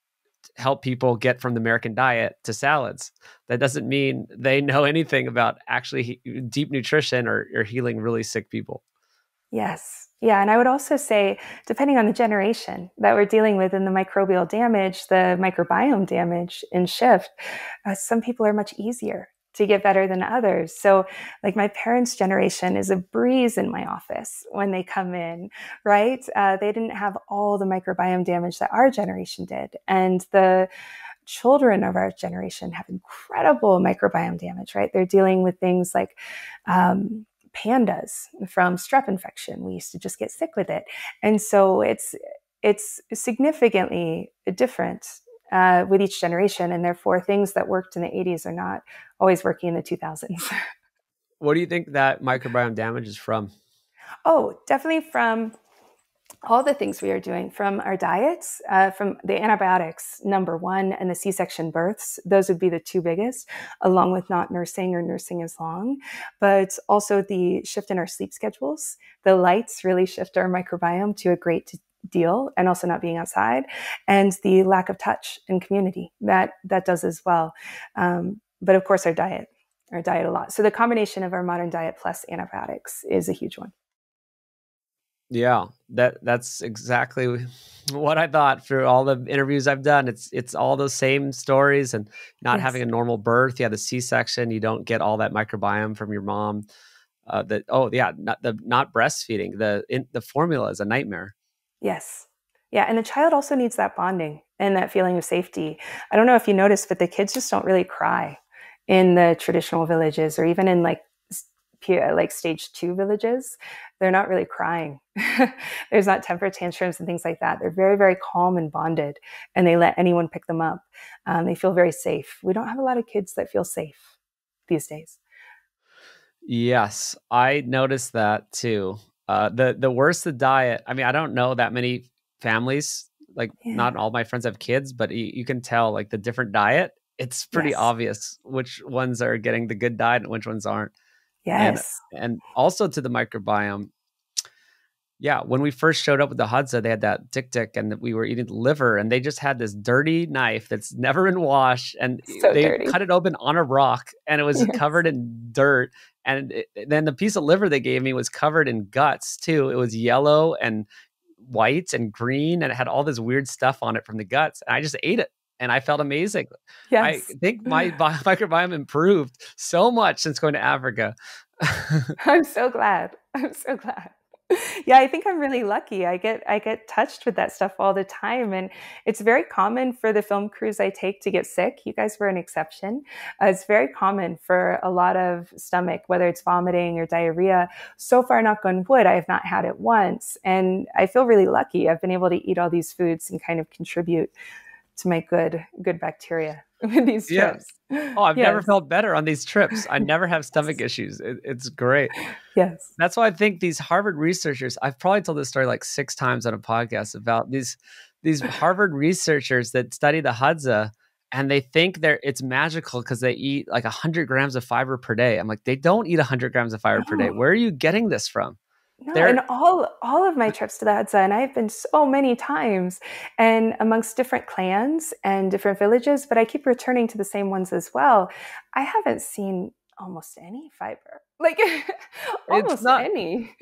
help people get from the American diet to salads. That doesn't mean they know anything about actually deep nutrition or, or healing really sick people. Yes. Yeah. And I would also say, depending on the generation that we're dealing with and the microbial damage, the microbiome damage in shift, uh, some people are much easier to get better than others. So, like my parents' generation is a breeze in my office when they come in, right? Uh, they didn't have all the microbiome damage that our generation did. And the children of our generation have incredible microbiome damage, right? They're dealing with things like, um, PANDAS from strep infection. We used to just get sick with it. And so it's, it's significantly different uh, with each generation, and therefore things that worked in the 80s are not always working in the 2000s. what do you think that microbiome damage is from? Oh, definitely from all the things we are doing from our diets, uh, from the antibiotics, number one, and the C section births. Those would be the two biggest, along with not nursing or nursing as long. But also the shift in our sleep schedules. The lights really shift our microbiome to a great deal and also not being outside and the lack of touch and community that that does as well. Um, but of course our diet our diet a lot. So the combination of our modern diet plus antibiotics is a huge one. Yeah that that's exactly what i thought through all the interviews i've done. It's it's all those same stories and not yes. having a normal birth. Yeah the c-section you don't get all that microbiome from your mom uh, the oh yeah not the not breastfeeding. The in, the formula is a nightmare Yes. Yeah. And the child also needs that bonding and that feeling of safety. I don't know if you noticed, but the kids just don't really cry in the traditional villages or even in like like stage two villages they're not really crying there's not temper tantrums and things like that they're very very calm and bonded and they let anyone pick them up um, they feel very safe we don't have a lot of kids that feel safe these days yes i noticed that too uh, the the worse the diet. I mean, I don't know that many families. Like, yeah. not all my friends have kids, but you, you, can tell like the different diet. It's pretty yes. obvious which ones are getting the good diet and which ones aren't. Yes, and, and also to the microbiome. Yeah, when we first showed up with the Hadza, they had that dik-dik, and we were eating the liver, and they just had this dirty knife that's never been washed, and so they dirty. cut it open on a rock, and it was yes. covered in dirt, and it, then the piece of liver they gave me was covered in guts too. It was yellow and white and green, and it had all this weird stuff on it from the guts. And I just ate it, and I felt amazing. Yes. I think my microbiome improved so much since going to Africa. I'm so glad. I'm so glad. yeah, I think I'm really lucky. I get I get touched with that stuff all the time, and it's very common for the film crews I take to get sick. You guys were an exception. Uh, it's very common for a lot of stomach, whether it's vomiting or diarrhea. So far, knock on wood, I have not had it once, and I feel really lucky. I've been able to eat all these foods and kind of contribute to my good good bacteria with these trips. Oh, I've yes. never felt better on these trips. I never have stomach issues. It, it's great. Yes. That's why I think these Harvard researchers, I've probably told this story like six times on a podcast about these these Harvard researchers that study the Hadza and they think they're it's magical because they eat like 100 grams of fiber per day. I'm like, they don't eat 100 grams of fiber no. per day. Where are you getting this from? No, and all all of my trips to the Hadza, and I've been so many times, and amongst different clans and different villages, but I keep returning to the same ones as well. I haven't seen almost any fiber, like almost not, any.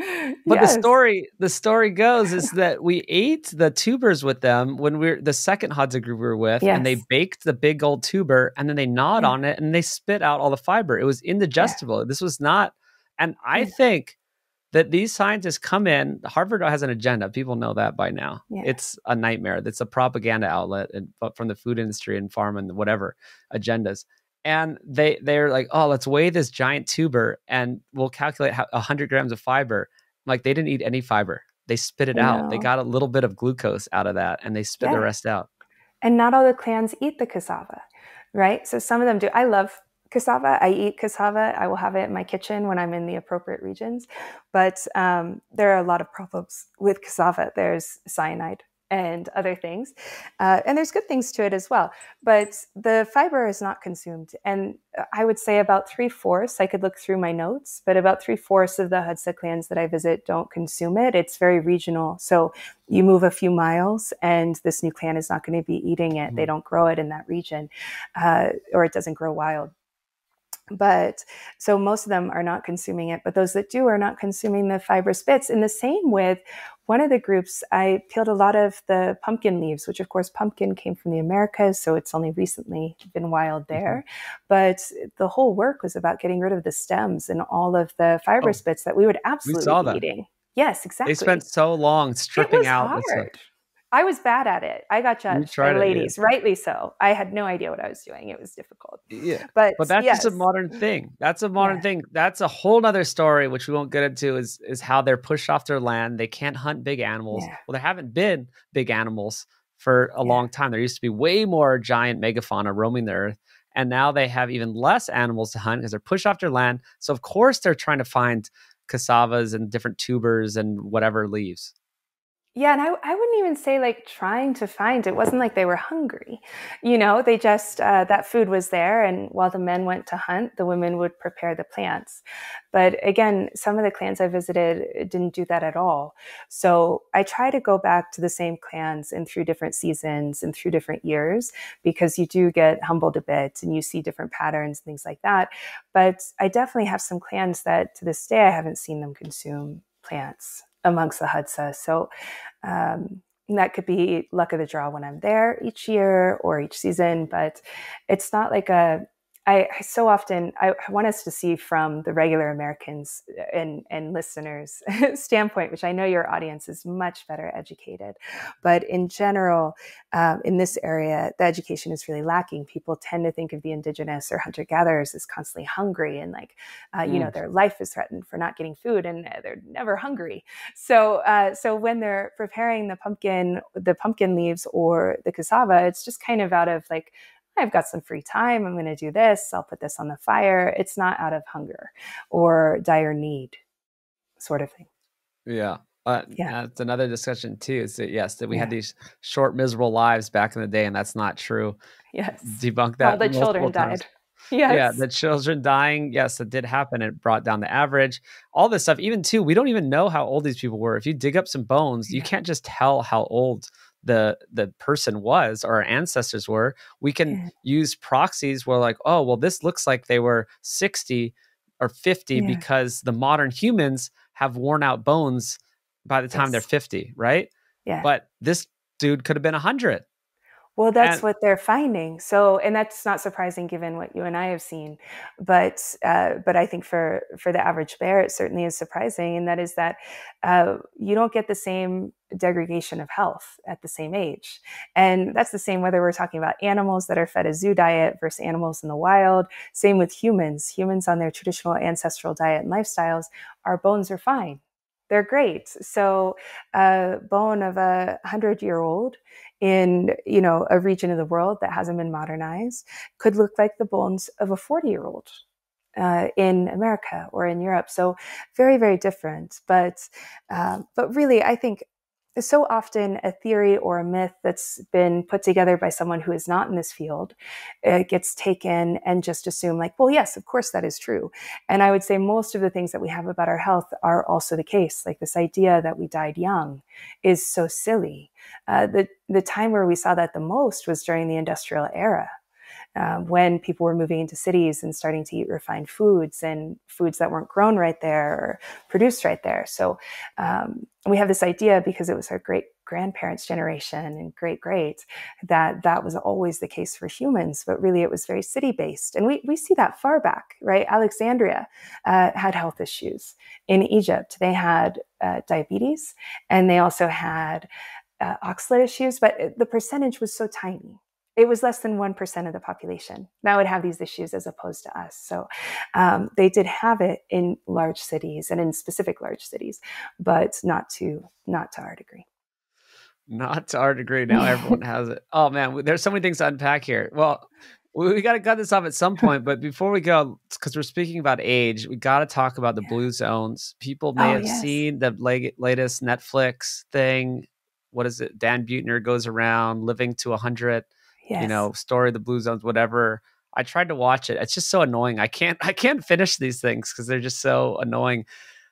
But yes. the story the story goes is that we ate the tubers with them when we are the second Hadza group we were with, yes. and they baked the big old tuber, and then they gnawed yeah. on it, and they spit out all the fiber. It was indigestible. Yeah. This was not, and I think that these scientists come in. Harvard has an agenda. People know that by now. Yeah. It's a nightmare. It's a propaganda outlet, and uh, from the food industry and farm and whatever agendas. And they they're like, oh, let's weigh this giant tuber, and we'll calculate how hundred grams of fiber. Like they didn't eat any fiber. They spit it out. They got a little bit of glucose out of that, and they spit yeah. the rest out. And not all the clans eat the cassava, right? So some of them do. I love cassava. I eat cassava. I will have it in my kitchen when I'm in the appropriate regions. But um, there are a lot of problems with cassava. There's cyanide and other things. Uh, and there's good things to it as well. But the fiber is not consumed. And I would say about three fourths, I could look through my notes, but about three fourths of the Hadza clans that I visit don't consume it. It's very regional. So you move a few miles and this new clan is not going to be eating it. Mm. They don't grow it in that region uh, or it doesn't grow wild but so most of them are not consuming it but those that do are not consuming the fibrous bits and the same with one of the groups i peeled a lot of the pumpkin leaves which of course pumpkin came from the americas so it's only recently been wild mm-hmm. there mm-hmm. but the whole work was about getting rid of the stems and all of the fibrous oh, bits that we would absolutely we be eating yes exactly they spent so long stripping out hard. I was bad at it. I got judged by ladies, it, yeah. rightly so. I had no idea what I was doing. It was difficult. Yeah. But but that's yes. just a modern thing. That's a modern yeah. thing. That's a whole other story, which we won't get into, is is how they're pushed off their land. They can't hunt big animals. Yeah. Well, there haven't been big animals for a long time. There used to be way more giant megafauna roaming the earth. And now they have even less animals to hunt because they're pushed off their land. So of course they're trying to find cassavas and different tubers and whatever leaves. Yeah, and I, I wouldn't even say like trying to find. It wasn't like they were hungry. You know, they just, uh, that food was there. And while the men went to hunt, the women would prepare the plants. But again, some of the clans I visited didn't do that at all. So I try to go back to the same clans and through different seasons and through different years because you do get humbled a bit and you see different patterns and things like that. But I definitely have some clans that to this day I haven't seen them consume plants amongst the Hadza. So um, that could be luck of the draw when I'm there each year or each season, but it's not like a I, I, so often I, want us to see from the regular Americans uh, and, and listeners standpoint, which I know your audience is much better educated, but in general, um, in this area, the education is really lacking. People tend to think of the indigenous or hunter gatherers as constantly hungry and like, uh, mm. you know, mm. their life is threatened for not getting food, and uh, they're never hungry. So, uh, so when they're preparing the pumpkin, the pumpkin leaves or the cassava, it's just kind of out of like I've got some free time. I'm going to do this. I'll put this on the fire. It's not out of hunger or dire need, sort of thing. Yeah. Uh, yeah, that's another discussion too. Is that yes, that we yeah. had these short, miserable lives back in the day, and that's not true. Yes, debunk that. All the children times. died. Yes. Yeah, the children dying. Yes, it did happen. It brought down the average. All this stuff, even too, we don't even know how old these people were. If you dig up some bones, yeah. you can't just tell how old the the person was or our ancestors were we can yeah. use proxies where like oh well this looks like they were 60 or 50 yeah. because the modern humans have worn out bones by the time yes. they're 50 right yeah but this dude could have been 100 well, that's and, what they're finding. So, and that's not surprising given what you and I have seen. But, uh, but I think for for the average bear, it certainly is surprising, and that is that uh, you don't get the same degradation of health at the same age. And that's the same whether we're talking about animals that are fed a zoo diet versus animals in the wild. Same with humans. Humans on their traditional ancestral diet and lifestyles, our bones are fine they're great. So a bone of a hundred year old in you know a region of the world that hasn't been modernized could look like the bones of a 40 year old uh, in America or in Europe. So very, very different. But uh, but really, I think so often a theory or a myth that's been put together by someone who is not in this field it gets taken and just assume like well yes of course that is true. And i would say most of the things that we have about our health are also the case like this idea that we died young is so silly. Uh, the, the time where we saw that the most was during the industrial era um, when people were moving into cities and starting to eat refined foods and foods that weren't grown right there or produced right there. So um, we have this idea because it was our great grandparents' generation and great great that that was always the case for humans, but really it was very city based. And we, we see that far back, right? Alexandria uh, had health issues. In Egypt, they had uh, diabetes and they also had uh, oxalate issues, but the percentage was so tiny it was less than 1% of the population that would have these issues as opposed to us. So um, they did have it in large cities and in specific large cities, but not to not to our degree. Not to our degree. Now everyone has it. Oh man, there's so many things to unpack here. Well, we, got to cut this off at some point, but before we go, because we're speaking about age, we got to talk about the yeah. blue zones. People may oh, have yes. seen the latest Netflix thing what is it? Dan Buettner goes around living to 100, Yes. you know, story of the blue zones, whatever. I tried to watch it. It's just so annoying. I can't I can't finish these things because they're just so annoying.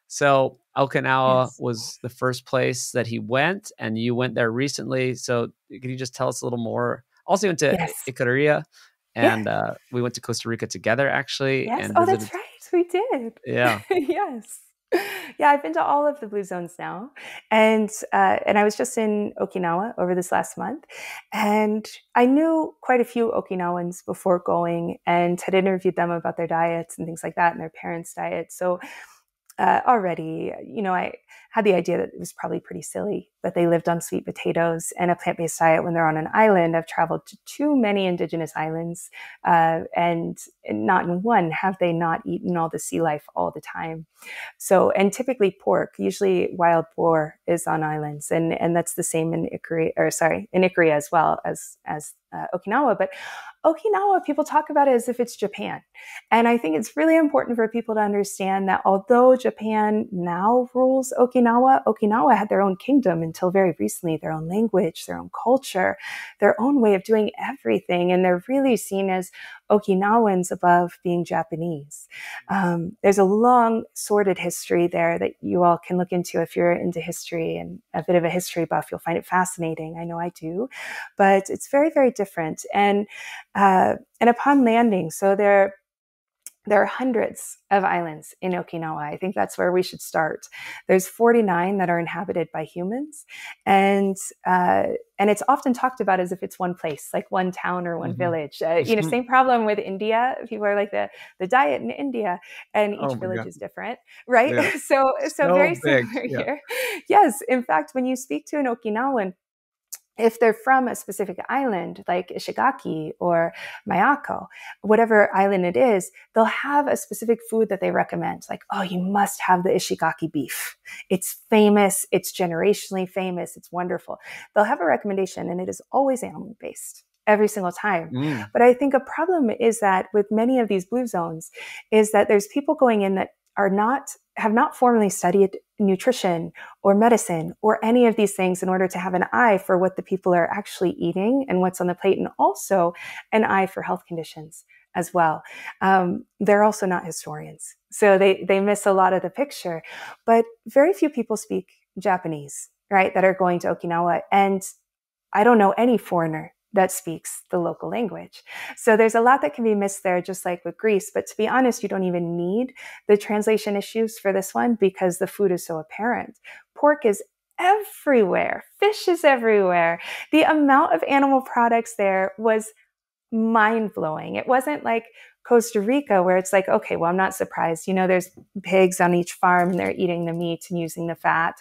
So Okinawa Yes. was the first place that he went, and you went there recently. So can you just tell us a little more? Also, you went to Yes. Ikaria, Yeah. and uh, we went to Costa Rica together actually. Yes. And Oh, visited- that's right. We did. Yeah. yes. Yeah, I've been to all of the blue zones now, and uh, and I was just in Okinawa over this last month, and I knew quite a few Okinawans before going, and had interviewed them about their diets and things like that, and their parents' diets. So uh, already, you know, I had the idea that it was probably pretty silly that they lived on sweet potatoes and a plant based diet when they're on an island. I've traveled to too many indigenous islands, uh, and not in one have they not eaten all the sea life all the time. So, and typically pork, usually wild boar is on islands, and and that's the same in Ikaria, or sorry, in Ikaria as well as as uh, Okinawa. But Okinawa, people talk about it as if it's Japan. And I think it's really important for people to understand that although Japan now rules Okinawa, Okinawa had their own kingdom until very recently, their own language, their own culture, their own way of doing everything. And they're really seen as Okinawans above being Japanese. Um, there's a long, sordid history there that you all can look into if you're into history and a bit of a history buff. You'll find it fascinating. I know I do, but it's very, very different. And uh, and upon landing, so there there are hundreds of islands in Okinawa. I think that's where we should start. There's 49 that are inhabited by humans, and uh, and it's often talked about as if it's one place, like one town or one Mhm. village. Uh, you know, same problem with India. People are like the the diet in India, and each Oh village God. is different, right? Yeah. so so So very big, similar yeah. here. Yes, in fact, when you speak to an Okinawan if they're from a specific island like Ishigaki or Miyako, whatever island it is, they'll have a specific food that they recommend. Like, oh, you must have the Ishigaki beef. It's famous. It's generationally famous. It's wonderful. They'll have a recommendation and it is always animal based every single time. Mm. But I think a problem is that with many of these blue zones is that there's people going in that are not have not formally studied nutrition or medicine or any of these things in order to have an eye for what the people are actually eating and what's on the plate and also an eye for health conditions as well. Um, they're also not historians so they they miss a lot of the picture but very few people speak japanese right that are going to okinawa. And i don't know any foreigner that speaks the local language. So there's a lot that can be missed there, just like with Greece. But to be honest, you don't even need the translation issues for this one because the food is so apparent. Pork is everywhere, fish is everywhere. The amount of animal products there was mind blowing. It wasn't like Costa Rica where it's like, okay, well, I'm not surprised. You know, there's pigs on each farm and they're eating the meat and using the fat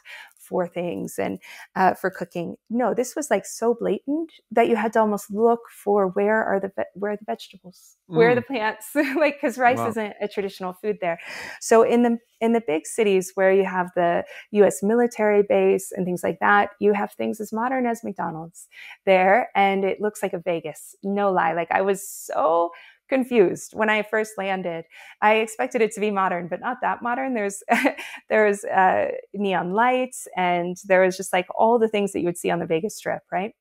for things and uh, for cooking. No, this was like so blatant that you had to almost look for where are the where are the vegetables, where are Mm. the plants, like because rice Wow. isn't a traditional food there. So in the in the big cities where you have the U.S. military base and things like that, you have things as modern as McDonald's there, and it looks like a Vegas. No lie, like I was so confused when I first landed. I expected it to be modern, but not that modern. There's there's uh, neon lights, and there was just like all the things that you would see on the Vegas Strip, right?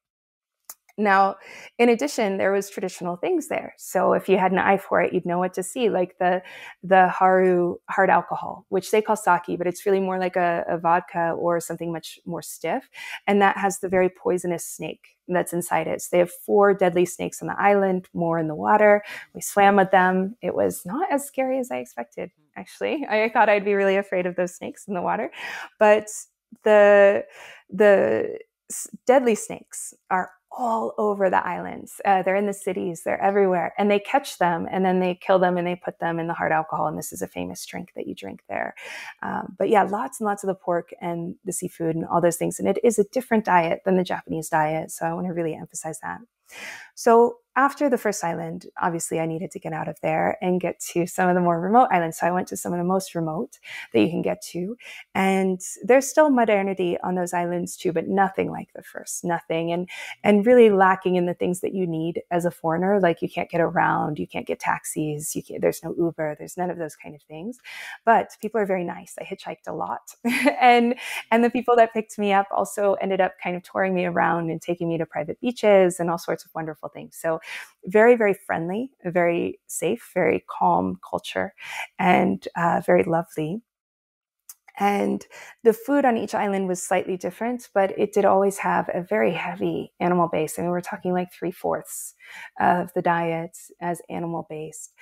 Now, in addition, there was traditional things there. So if you had an eye for it, you'd know what to see, like the the habu hard alcohol, which they call sake, but it's really more like a, a vodka or something much more stiff, and that has the very poisonous snake that's inside it. So they have four deadly snakes on the island, more in the water. We swam with them. It was not as scary as I expected, actually. I thought I'd be really afraid of those snakes in the water. But the the deadly snakes are all over the islands. Uh, they're in the cities, they're everywhere. And they catch them and then they kill them and they put them in the hard alcohol. And this is a famous drink that you drink there. Um, but yeah, lots and lots of the pork and the seafood and all those things. And it is a different diet than the Japanese diet. So I want to really emphasize that. So after the first island, obviously I needed to get out of there and get to some of the more remote islands. So I went to some of the most remote that you can get to. And there's still modernity on those islands too, but nothing like the first, nothing. And, and really lacking in the things that you need as a foreigner. Like you can't get around, you can't get taxis, you can't, there's no Uber, there's none of those kind of things. But people are very nice. I hitchhiked a lot. and, and the people that picked me up also ended up kind of touring me around and taking me to private beaches and all sorts of wonderful things. So very, very friendly, very safe, very calm culture, and uh, very lovely. And the food on each island was slightly different, but it did always have a very heavy animal base. I mean, we're talking like three fourths of the diet as animal based.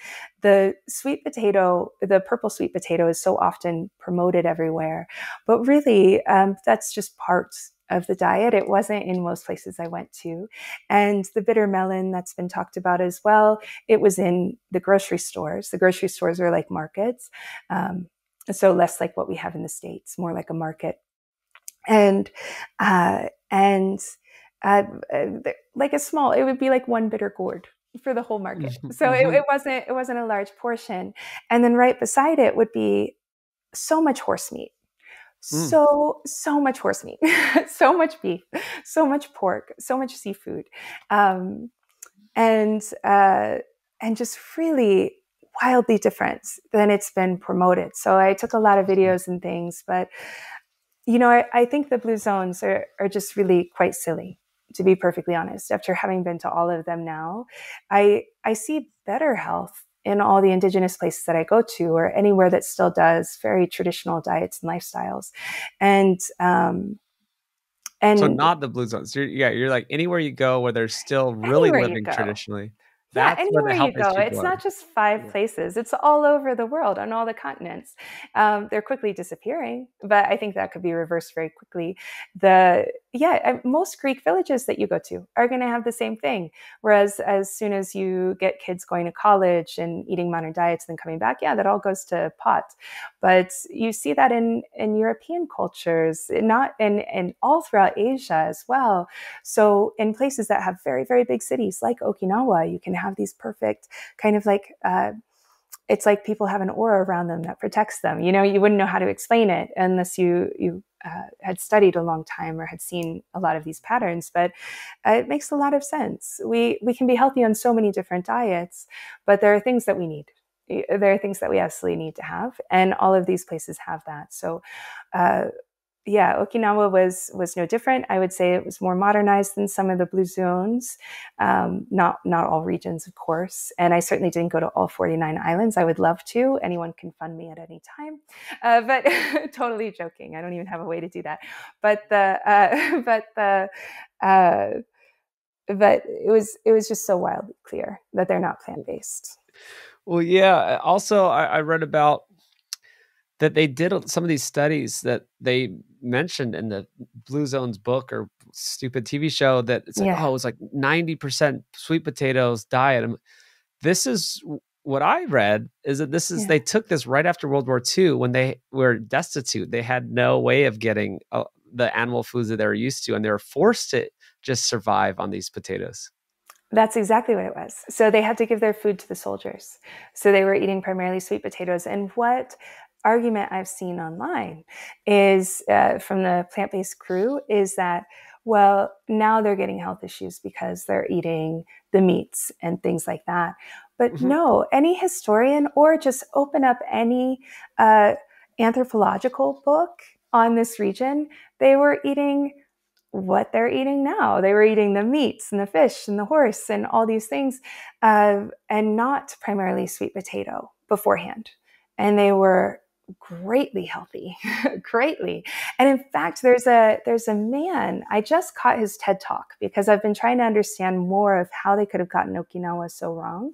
The sweet potato, the purple sweet potato, is so often promoted everywhere, but really, um, that's just part of the diet. It wasn't in most places I went to. And the bitter melon that's been talked about as well, it was in the grocery stores. The grocery stores are like markets. Um, so less like what we have in the States, more like a market. And, uh, and, uh, like a small, it would be like one bitter gourd for the whole market. So it, mm-hmm. it wasn't, it wasn't a large portion. And then right beside it would be so much horse meat Mm. So, so much horse meat, so much beef, so much pork, so much seafood. Um, and, uh, and just really wildly different than it's been promoted. So I took a lot of mm. videos and things, but you know, I, I think the blue zones are, are just really quite silly to be perfectly honest after having been to all of them now i i see better health in all the indigenous places that I go to or anywhere that still does very traditional diets and lifestyles. And, um, and so not the blue zones. You're, yeah, you're like anywhere you go where they're still really living traditionally. That's yeah, anywhere you go. It's are. not just five yeah. places. It's all over the world on all the continents. Um, they're quickly disappearing, but I think that could be reversed very quickly. The yeah, most Greek villages that you go to are going to have the same thing. Whereas as soon as you get kids going to college and eating modern diets and then coming back, yeah, that all goes to pot. But you see that in in European cultures, not in and all throughout Asia as well. So in places that have very very big cities like Okinawa, you can have these perfect kind of like. Uh, it's like people have an aura around them that protects them. You know, you wouldn't know how to explain it unless you you uh, had studied a long time or had seen a lot of these patterns. But uh, it makes a lot of sense. We we can be healthy on so many different diets, but there are things that we need. There are things that we absolutely need to have, and all of these places have that. So, uh, yeah, Okinawa was was no different. I would say it was more modernized than some of the blue zones. Um, not not all regions, of course, and I certainly didn't go to all 49 islands. I would love to. Anyone can fund me at any time, uh, but totally joking. I don't even have a way to do that. But the uh, but the uh, but it was it was just so wildly clear that they're not plant based. Well, yeah. Also, I, I read about that they did some of these studies that they mentioned in the Blue Zones book or stupid TV show that it's like, yeah. oh, it was like 90% sweet potatoes diet. This is what I read is that this is, yeah. they took this right after World War II when they were destitute. They had no way of getting uh, the animal foods that they were used to, and they were forced to just survive on these potatoes. That's exactly what it was. So they had to give their food to the soldiers. So they were eating primarily sweet potatoes. And what argument I've seen online is uh, from the plant based crew is that, well, now they're getting health issues because they're eating the meats and things like that. But mm-hmm. no, any historian or just open up any uh, anthropological book on this region, they were eating what they're eating now. They were eating the meats and the fish and the horse and all these things, uh, and not primarily sweet potato beforehand. And they were greatly healthy greatly. And in fact there's a there's a man i just caught his ted talk because i've been trying to understand more of how they could have gotten okinawa so wrong.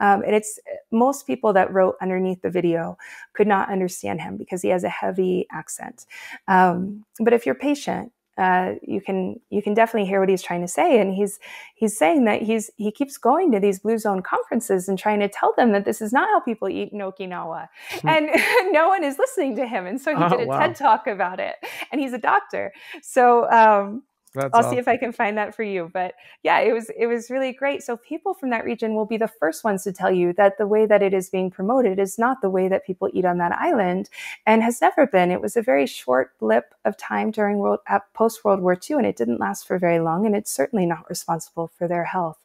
Um, and it's most people that wrote underneath the video could not understand him because he has a heavy accent. Um, but if you're patient uh, you can you can definitely hear what he's trying to say, and he's he's saying that he's he keeps going to these blue zone conferences and trying to tell them that this is not how people eat in Okinawa, and no one is listening to him, and so he oh, did a wow. TED talk about it, and he's a doctor, so. Um, That's I'll awesome. see if I can find that for you. But yeah, it was it was really great. So people from that region will be the first ones to tell you that the way that it is being promoted is not the way that people eat on that island, and has never been. It was a very short blip of time during world post World War II, and it didn't last for very long. And it's certainly not responsible for their health,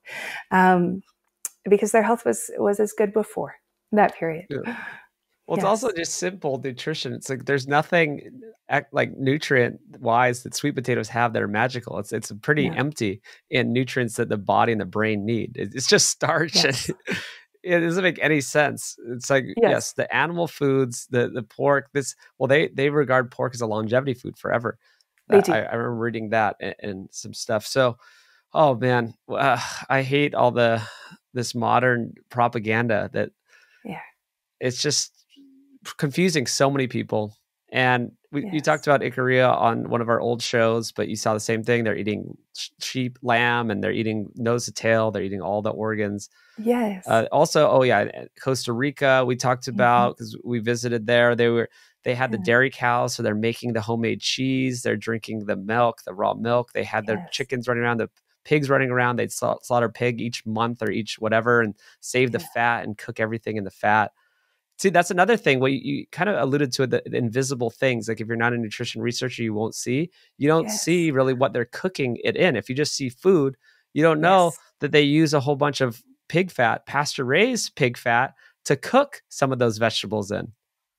um, because their health was was as good before that period. Yeah. Well, it's also just simple nutrition. It's like there's nothing like nutrient wise that sweet potatoes have that are magical. It's it's pretty yeah. empty in nutrients that the body and the brain need. It's just starch. Yes. it doesn't make any sense. It's like yes. yes. the animal foods, the the pork. This well, they they regard pork as a longevity food forever. They do. I, I remember reading that and, and, some stuff. So, oh man, uh, I hate all the this modern propaganda that. Yeah. It's just confusing so many people. And we, yes. you talked about Ikaria on one of our old shows, but you saw the same thing. They're eating sheep, lamb, and they're eating nose to tail. They're eating all the organs. Yes. Uh, also, oh yeah, Costa Rica. We talked about because mm-hmm. we visited there. They were they had yeah. the dairy cows, so they're making the homemade cheese. They're drinking the milk, the raw milk. They had yes. their chickens running around, the pigs running around. They'd slaughter pig each month or each whatever, and save yeah. the fat and cook everything in the fat. See, that's another thing. What you, you kind of alluded to the, the, invisible things. Like if you're not a nutrition researcher, you won't see. You don't yes. see really what they're cooking it in. If you just see food, you don't know yes. that they use a whole bunch of pig fat, pasture raised pig fat, to cook some of those vegetables in.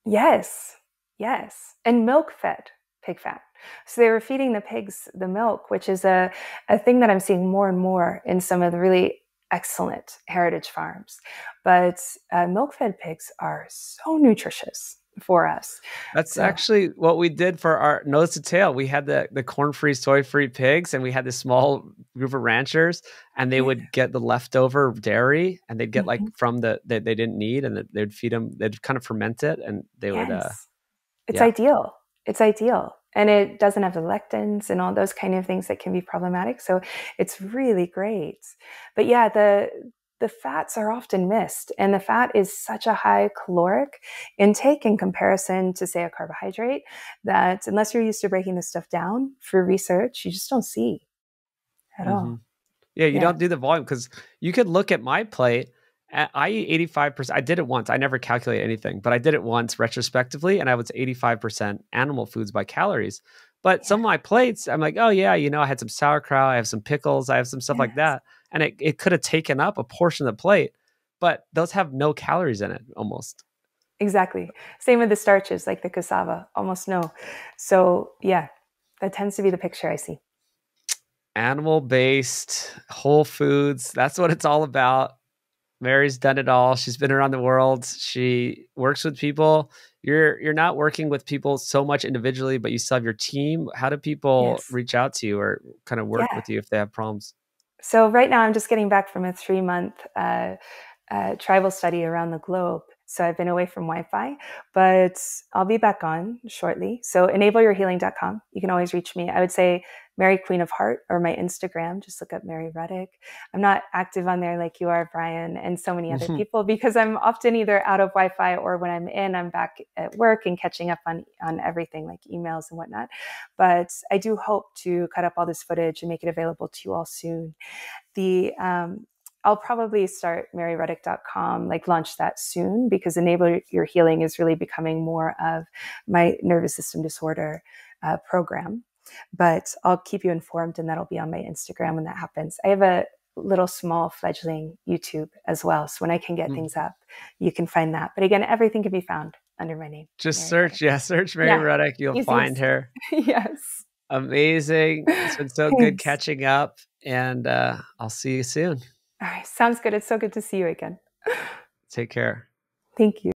Yes, yes, and milk fed pig fat. So they were feeding the pigs the milk, which is a, a thing that I'm seeing more and more in some of the really excellent heritage farms. But uh, milk fed pigs are so nutritious for us. That's so. actually what we did for our nose to tail. We had the the corn free, soy free pigs, and we had this small group of ranchers, and they yeah. would get the leftover dairy, and they'd get mm-hmm. like from the that they didn't need, and they'd feed them. They'd kind of ferment it, and they yes. would. Uh, it's yeah. ideal. It's ideal and it doesn't have the lectins and all those kind of things that can be problematic so it's really great but yeah the the fats are often missed and the fat is such a high caloric intake in comparison to say a carbohydrate that unless you're used to breaking this stuff down for research you just don't see at mm-hmm. all yeah you yeah. don't do the volume because you could look at my plate I eat 85%. I did it once. I never calculate anything, but I did it once retrospectively, and I was 85% animal foods by calories. But yeah. some of my plates, I'm like, oh, yeah, you know, I had some sauerkraut, I have some pickles, I have some stuff yes. like that. And it, it could have taken up a portion of the plate, but those have no calories in it almost. Exactly. Same with the starches, like the cassava, almost no. So, yeah, that tends to be the picture I see. Animal based, whole foods. That's what it's all about Mary's done it all. She's been around the world. She works with people. You're you're not working with people so much individually, but you still have your team. How do people yes. reach out to you or kind of work yeah. with you if they have problems? So right now, I'm just getting back from a three month uh, uh, tribal study around the globe. So I've been away from Wi-Fi, but I'll be back on shortly. So enableyourhealing.com. You can always reach me. I would say Mary Queen of Heart or my Instagram. Just look up Mary Ruddick. I'm not active on there like you are, Brian, and so many other people because I'm often either out of Wi-Fi or when I'm in, I'm back at work and catching up on on everything like emails and whatnot. But I do hope to cut up all this footage and make it available to you all soon. The um, I'll probably start maryruddick.com, like launch that soon because Enable Your Healing is really becoming more of my nervous system disorder uh, program. But I'll keep you informed, and that'll be on my Instagram when that happens. I have a little small fledgling YouTube as well. So when I can get mm. things up, you can find that. But again, everything can be found under my name. Just Mary search, Ruddick. yeah, search Mary yeah. Ruddick. You'll find her. yes. Amazing. It's been so good catching up, and uh, I'll see you soon. All right. Sounds good. It's so good to see you again. Take care. Thank you.